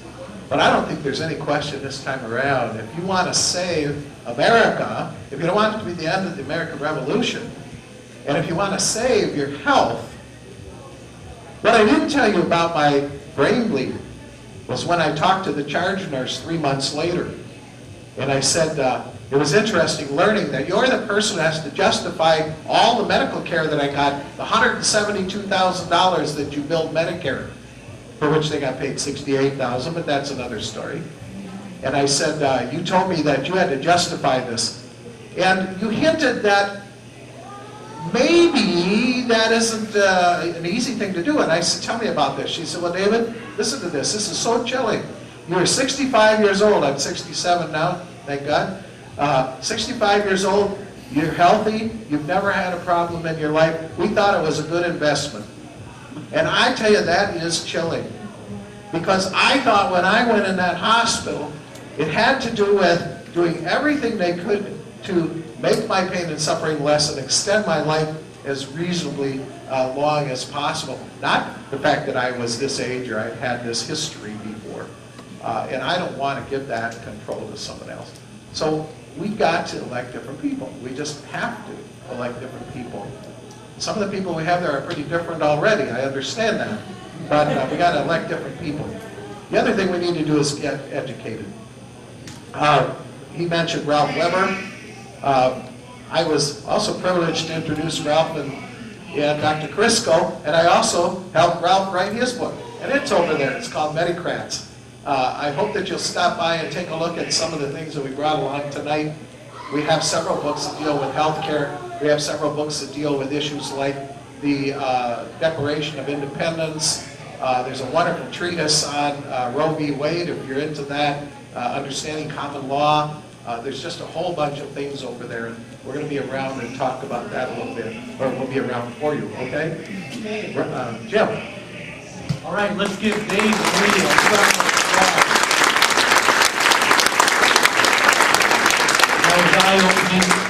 But I don't think there's any question this time around. If you want to save America, if you don't want it to be the end of the American Revolution, and if you want to save your health, what I didn't tell you about my brain bleed was when I talked to the charge nurse three months later. And I said, uh, it was interesting learning that you're the person who has to justify all the medical care that I got, the $172,000 that you billed Medicare, for which they got paid 68,000, but that's another story. And I said, uh, you told me that you had to justify this. And you hinted that maybe that isn't uh, an easy thing to do. And I said, tell me about this. She said, well, David, listen to this. This is so chilling. You're 65 years old. I'm 67 now, thank God. Uh, 65 years old. You're healthy. You've never had a problem in your life. We thought it was a good investment. And I tell you, that is chilling. Because I thought when I went in that hospital, it had to do with doing everything they could to make my pain and suffering less and extend my life as reasonably uh, long as possible. Not the fact that I was this age or I had this history before. Uh, And I don't want to give that control to someone else. So we got to elect different people. We just have to elect different people. Some of the people we have there are pretty different already, I understand that. But uh, we got to elect different people. The other thing we need to do is get educated. Uh, He mentioned Ralph Weber. Uh, I was also privileged to introduce Ralph and, and Dr. Kurisko, and I also helped Ralph write his book. And it's over there, it's called Medicrats. Uh, I hope that you'll stop by and take a look at some of the things that we brought along tonight. We have several books that deal with healthcare. We have several books that deal with issues like the uh, Declaration of Independence. Uh, There's a wonderful treatise on uh, Roe v. Wade, if you're into that, uh, understanding common law. Uh, There's just a whole bunch of things over there, and we're going to be around and talk about that a little bit, or we'll be around for you, okay? Uh, Jim? All right, let's give Dave a That was eye-opening.